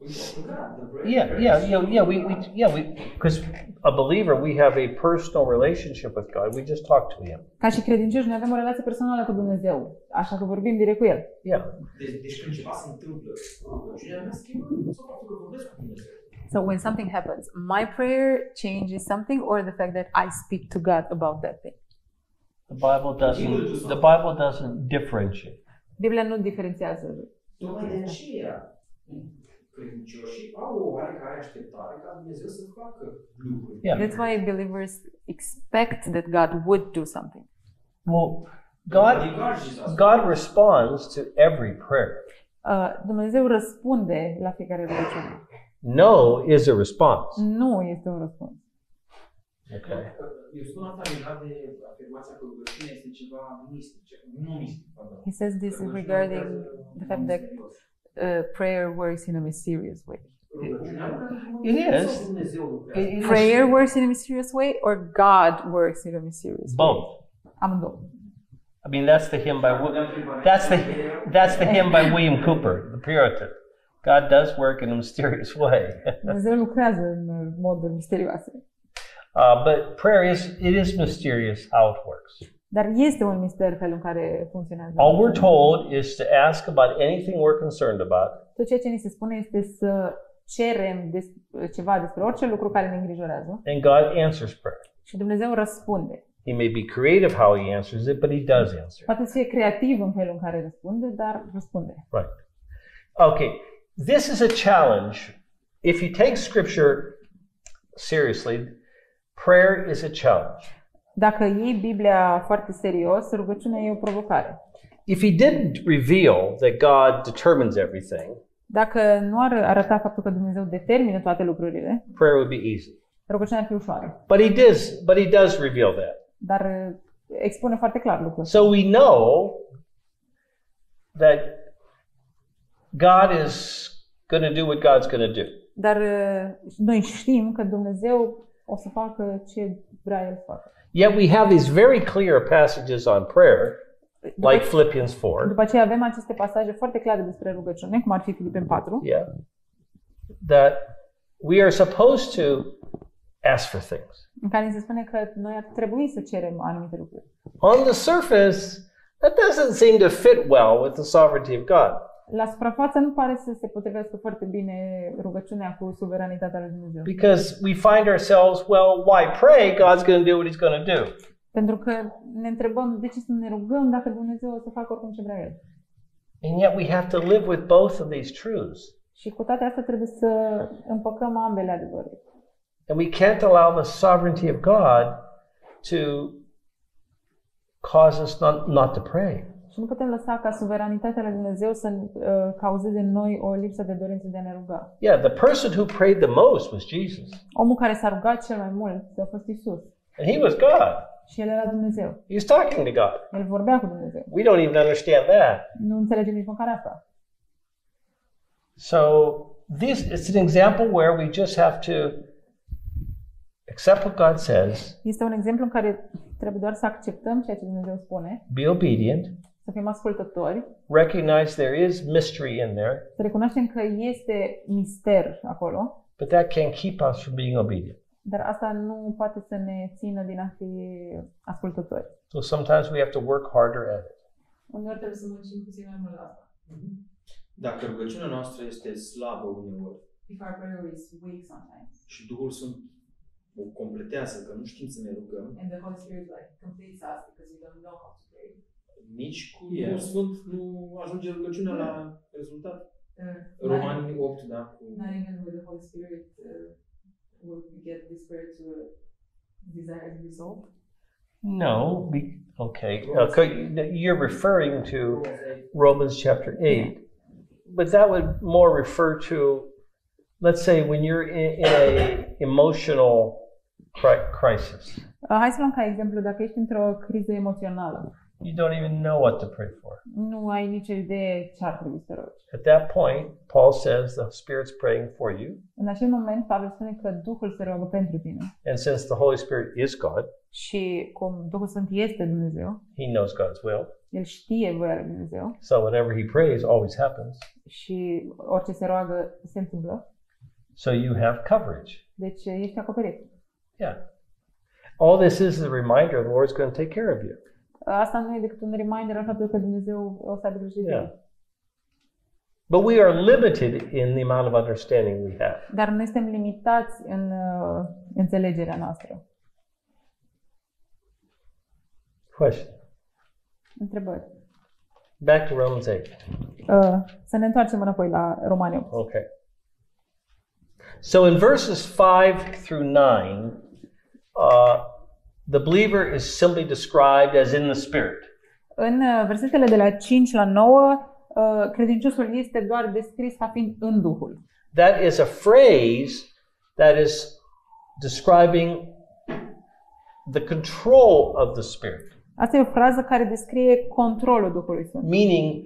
we talk to God. The prayer, yeah, yeah, yeah, yeah, we, we yeah, we, because a believer, we have a personal relationship with God. We just talk to Him. Ca și credincioși, noi avem o relație personală cu Dumnezeu, așa că vorbim direct cu El. Yeah. Deci, deci când ceva se întâmplă, rugăciunea mea schimbă sau faptul că vorbesc cu Dumnezeu. So when something happens, my prayer changes something, or the fact that I speak to God about that thing. The Bible doesn't. The Bible doesn't differentiate. Biblia nu diferențiază. Tocmai de aceea, credincioșii au o oarecare așteptare ca Dumnezeu să facă lucruri. Yeah. That's why believers expect that God would do something. Well, God, God responds to every prayer. Uh, Dumnezeu răspunde la fiecare rugăciune. No is a response. Nu este un răspuns. Okay. Eu spun asta legat de afirmația că rugăciunea este ceva mistic, nu mistic. He says this is regarding the fact that uh, prayer works in a mysterious way. Rugăciunea It is. sau Dumnezeu lucrează? It- it is Prayer works in a mysterious way, or God works in a mysterious way. both. Amândouă. I mean, that's the hymn by that's the that's the hymn by William Cooper, the Puritan. God does work in a mysterious way. Dumnezeu lucrează în moduri misterioase. uh, but prayer is it is mysterious how it works. Dar este un mister felul în care funcționează. All we're told is to ask about anything we're concerned about, Tot ceea ce ni se spune este să cerem des, ceva despre orice lucru care ne îngrijorează and God answers prayer. și Dumnezeu răspunde. He may be creative how he answers it, but he does answer. Poate să fie creativ în felul în care răspunde, dar răspunde. Right. Okay. This is a challenge. If you take scripture seriously, prayer is a challenge. Dacă iei Biblia foarte serios, rugăciunea e o provocare. If he didn't reveal that God determines everything, Dacă nu ar arăta faptul că Dumnezeu determină toate lucrurile, prayer would be easy. rugăciunea ar fi ușoară. But he does but he does reveal that. Dar uh, expune foarte clar lucrul ăsta. So we know that God is going to do what God's going to do. Dar uh, noi știm că Dumnezeu o să facă ce vrea El să facă. Yet we have these very clear passages on prayer, După, like Philippians 4. după aceea avem aceste pasaje foarte clare despre rugăciune, cum ar fi Filipeni 4, Yeah. That we are supposed to ask for things. în care se spune că noi ar trebui să cerem anumite lucruri. On the surface, that doesn't seem to fit well with the sovereignty of God. La suprafață nu pare să se potrivească foarte bine rugăciunea cu suveranitatea lui Dumnezeu. Because we find ourselves, well, why pray? God's going to do what he's going to do. Pentru că ne întrebăm de ce să ne rugăm dacă Dumnezeu o să facă oricum ce vrea El. And yet we have to live with both of these truths. Și cu toate astea trebuie să împăcăm ambele adevăruri. And we can't allow the sovereignty of God to cause us not, not to pray. Și nu putem lăsa ca suveranitatea lui Dumnezeu să uh, cauzeze în noi o lipsă de dorință de a ne ruga. Yeah, the person who prayed the most was Jesus. Omul care s-a rugat cel mai mult a fost Isus. And he was God. Și el era Dumnezeu. He was talking to God. El vorbea cu Dumnezeu. We don't even understand that. Nu înțelegem nici măcar asta. So this it's an example where we just have to accept what God says, Este un exemplu în care trebuie doar să acceptăm ceea ce Dumnezeu spune, be obedient, să fim ascultători, recognize there is mystery in there, să recunoaștem că este mister acolo, but that can't keep us from being obedient. dar asta nu poate să ne țină din a fi ascultători. So sometimes we have to work harder at it. Uneori trebuie să muncim puțin mai mult la asta. Dacă rugăciunea noastră este slabă uneori If our prayer is weak sometimes, și Duhul Sfânt o completează, că nu știm să ne rugăm, and the Holy Spirit like completes us because we don't know how to pray, nici cu Yeah. Duhul Sfânt nu ajunge rugăciunea la rezultat. uh, Romani 8, da, cu not even with the Holy Spirit uh, will we get this prayer to a desired result. No, we, okay. Okay, you're referring to Romans chapter 8, but that would more refer to, let's say, when you're in, in a emotional crisis. Uh, Hai să luăm ca exemplu, dacă ești într-o criză emoțională, You don't even know what to pray for. nu ai nicio idee ce ar trebui să rogi. At that point, Paul says the Spirit's praying for you, În acel moment, Pavel spune că Duhul se roagă pentru tine and since the Holy Spirit is God, și cum Duhul Sfânt este Dumnezeu, he knows God's will. El știe voia lui Dumnezeu So whatever he prays always happens. și orice se roagă se întâmplă, So you have coverage. deci ești acoperit. Yeah. All this is a reminder the Lord's going to take care of you. Asta nu e decât un reminder al faptului că Dumnezeu o să aibă grijă de Yeah. tine. But we are limited in the amount of understanding we have. Dar noi suntem limitați în uh, înțelegerea noastră. Question. Întrebări. Back to Romans 8. Uh, să ne întoarcem înapoi la Romani 8. Okay. So in verses 5 through 9, uh, the believer is simply described as in the Spirit. În uh, versetele de la 5 la 9, uh, credinciosul este doar descris ca fiind în Duhul. That is a phrase that is describing the control of the Spirit, Asta e o frază care descrie controlul Duhului Sfânt. meaning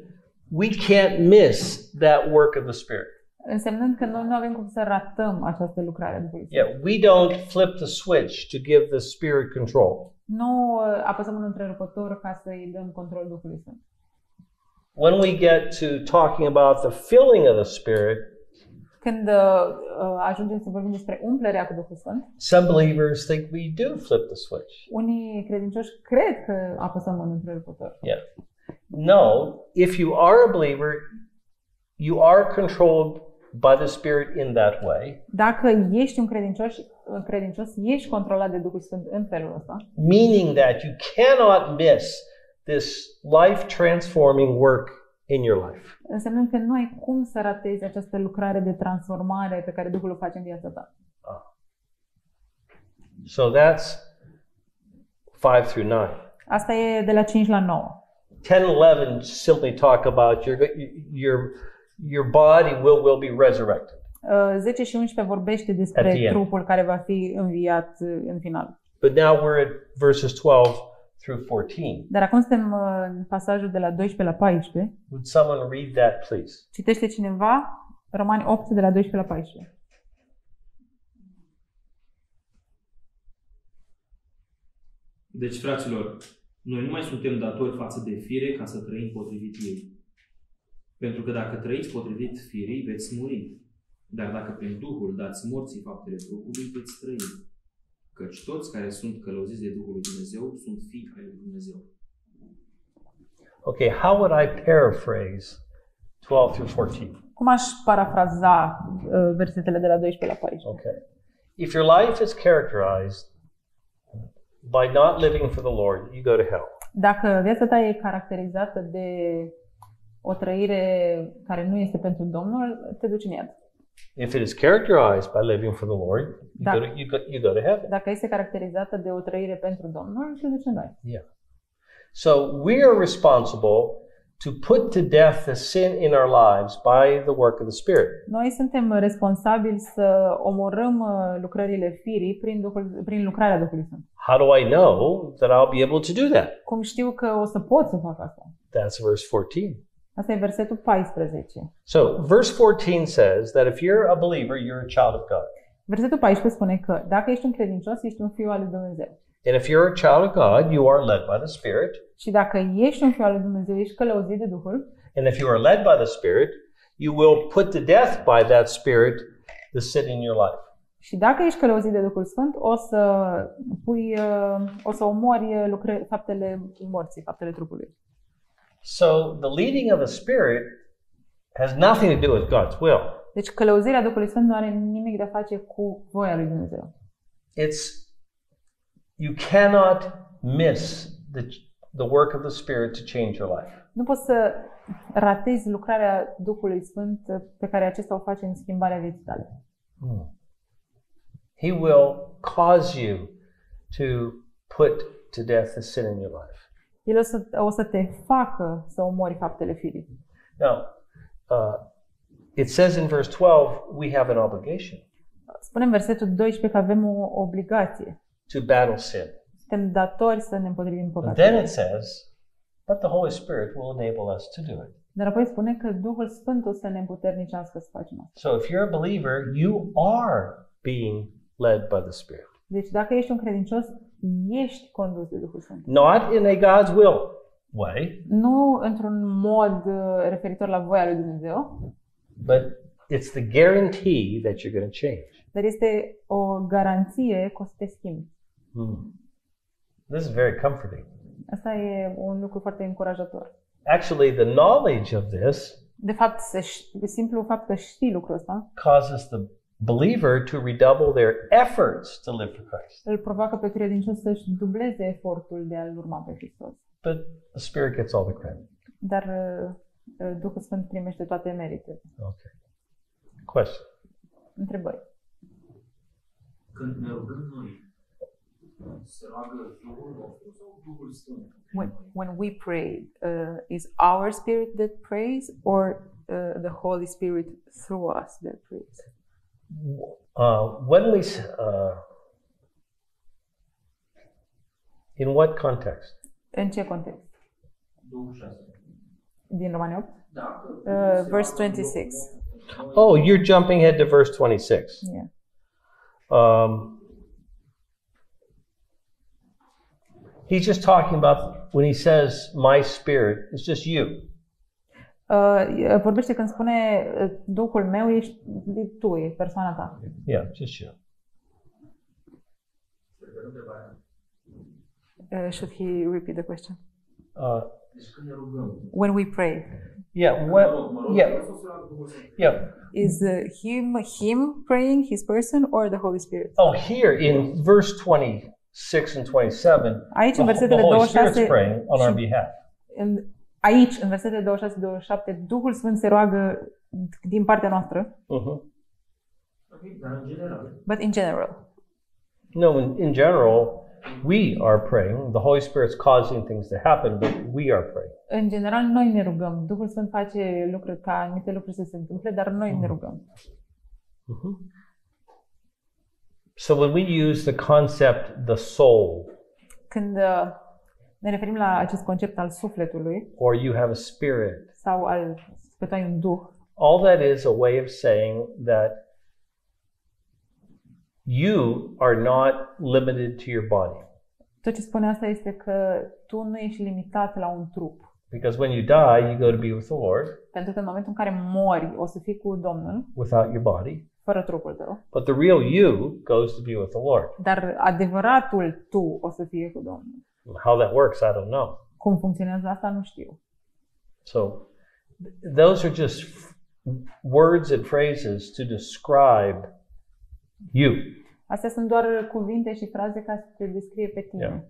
we can't miss that work of the Spirit. Însemnând că noi nu avem cum să ratăm această lucrare a Duhului Sfânt. Yeah, we don't flip the switch to give the Spirit control. Nu uh, apăsăm un întrerupător ca să îi dăm control Duhului Sfânt. When we get to talking about the filling of the Spirit, Când uh, uh, ajungem să vorbim despre umplerea cu Duhul Sfânt, some believers think we do flip the switch. unii credincioși cred că apăsăm un întrerupător. Yeah. No, if you are a believer, you are controlled by the Spirit in that way, Dacă ești un credincios, uh, credincios, ești controlat de Duhul Sfânt în felul ăsta, meaning that you cannot miss this life transforming work in your life. însemnând că nu ai cum să ratezi această lucrare de transformare pe care Duhul o face în viața ta. So that's 5 through 9. Asta e de la 5 la 9. 10 and 11 simply talk about your, your, your body will, will be resurrected. Uh, 10 și 11 vorbește At the despre end. trupul care va fi înviat uh, în final. But now we're at verses 12 through 14. Dar acum suntem uh, în pasajul de la 12 la 14. Would someone read that, please? Citește cineva Romani 8 de la 12 la 14. Deci, fraților, noi nu mai suntem datori față de fire ca să trăim potrivit ei. Pentru că dacă trăiți potrivit firii, veți muri. Dar dacă prin Duhul dați morții faptele trupului, veți trăi. Căci toți care sunt călăuziți de Duhul lui Dumnezeu sunt fii ai lui Dumnezeu. Okay, how would I paraphrase 12 through 14? Cum aș parafraza uh, versetele de la 12 la 14? Okay. If your life is characterized by not living for the Lord, you go to hell. Dacă viața ta e caracterizată de o trăire care nu este pentru Domnul, te duci în iad. If it is characterized by living for the Lord, you, Da. go, to, you, go, you go to heaven. Dacă este caracterizată de o trăire pentru Domnul, te duci în noi. Yeah. So we are responsible to put to death the sin in our lives by the work of the Spirit. Noi suntem responsabili să omorâm uh, lucrările firii prin, Duhul, prin lucrarea Duhului Sfânt. How do I know that I'll be able to do that? Cum știu că o să pot să fac asta? That's verse 14. Asta e versetul 14. So, verse 14 says that if you're a believer, you're a child of God. Versetul 14 spune că dacă ești un credincios, ești un fiu al lui Dumnezeu. And if you're a child of God, you are led by the Spirit. Și dacă ești un fiu al lui Dumnezeu, ești călăuzit de Duhul. And if you are led by the Spirit, you will put to death by that Spirit the sin in your life. Și dacă ești călăuzit de Duhul Sfânt, o să pui, uh, o să omori uh, lucră, faptele morții, faptele trupului. So, the leading of the Spirit has nothing to do with God's will. Deci călăuzirea Duhului Sfânt nu are nimic de a face cu voia lui Dumnezeu. It's you cannot miss the the work of the Spirit to change your life. Nu poți să ratezi lucrarea Duhului Sfânt uh, pe care acesta o face în schimbarea vieții tale. Hmm. He will cause you to put to death the sin in your life. El o să, o să te facă să omori faptele firii. Now, uh, it says in verse 12, we have an obligation Spune în versetul 12 că avem o obligație. to battle sin. Suntem datori să ne împotrivim But then păcatele. it says, but the Holy Spirit will enable us to do it. Dar apoi spune că Duhul Sfânt o să ne împuternicească să facem asta. So if you're a believer, you are being led by the Spirit. Deci dacă ești un credincios, ești condus de Duhul Sfânt. Not in a God's will way, Nu într-un mod uh, referitor la voia lui Dumnezeu, but it's the guarantee that you're going to change. dar este o garanție că o să te schimbi. Hmm. This is very comforting. Asta e un lucru foarte încurajator. Actually, the knowledge of this De fapt, să ș- simplu fapt că știi lucrul ăsta causes the believer to redouble their efforts to live for Christ. îl provoacă pe credincios să-și dubleze efortul de a-L urma pe Hristos. But the Spirit gets all the credit. Dar uh, uh, Duhul Sfânt primește toate meritele. Okay. Question. Întrebări. Când ne rugăm noi, se roagă Duhul nostru sau Duhul Sfânt? When, when we pray, uh, is our spirit that prays or uh, the Holy Spirit through us that prays? Uh, when we, uh, in what context? În ce context? 26. Din Romani 8? Dacă Uh, verse 26. Oh, you're jumping ahead to verse 26. Yeah. Um, he's just talking about when he says, My spirit, it's just you. Uh, vorbește când spune uh, Duhul meu ești de tu, e persoana ta. Yeah, just you. Uh, should he repeat the question? Uh, Deci când ne rugăm, When we pray, yeah, mă what, rog, mă rog, yeah, sau se roagă Duhul Sfânt? yeah. is uh, him him praying, his person, or the Holy Spirit? Oh, here in verse 26 and 27, Aici, the, în the Holy 26, Spirit's praying on our behalf. în, aici, în versetele 26-27, Duhul Sfânt se roagă din partea noastră, Mhm. Ok, Dar în general, But in general, No, in, in general, we are praying. The Holy Spirit's causing things to happen, but we are praying. în general noi ne rugăm. Duhul Sfânt face lucruri ca anumite lucruri să se întâmple, dar noi ne rugăm. Mhm. So when we use the concept the soul, Când uh, ne referim la acest concept al sufletului or you have a spirit, sau al că tu ai un duh, all that is a way of saying that you are not limited to your body. tot ce spune asta este că tu nu ești limitat la un trup. Because when you die, you go to be with the Lord Pentru că în momentul în care mori, o să fii cu Domnul, without your body. fără trupul tău. But the real you goes to be with the Lord. Dar adevăratul tu o să fie cu Domnul. How that works, I don't know. Cum funcționează asta, nu știu. So th- those are just f- words and phrases to describe you. Astea sunt doar cuvinte și fraze ca să te descrie pe tine. Yeah.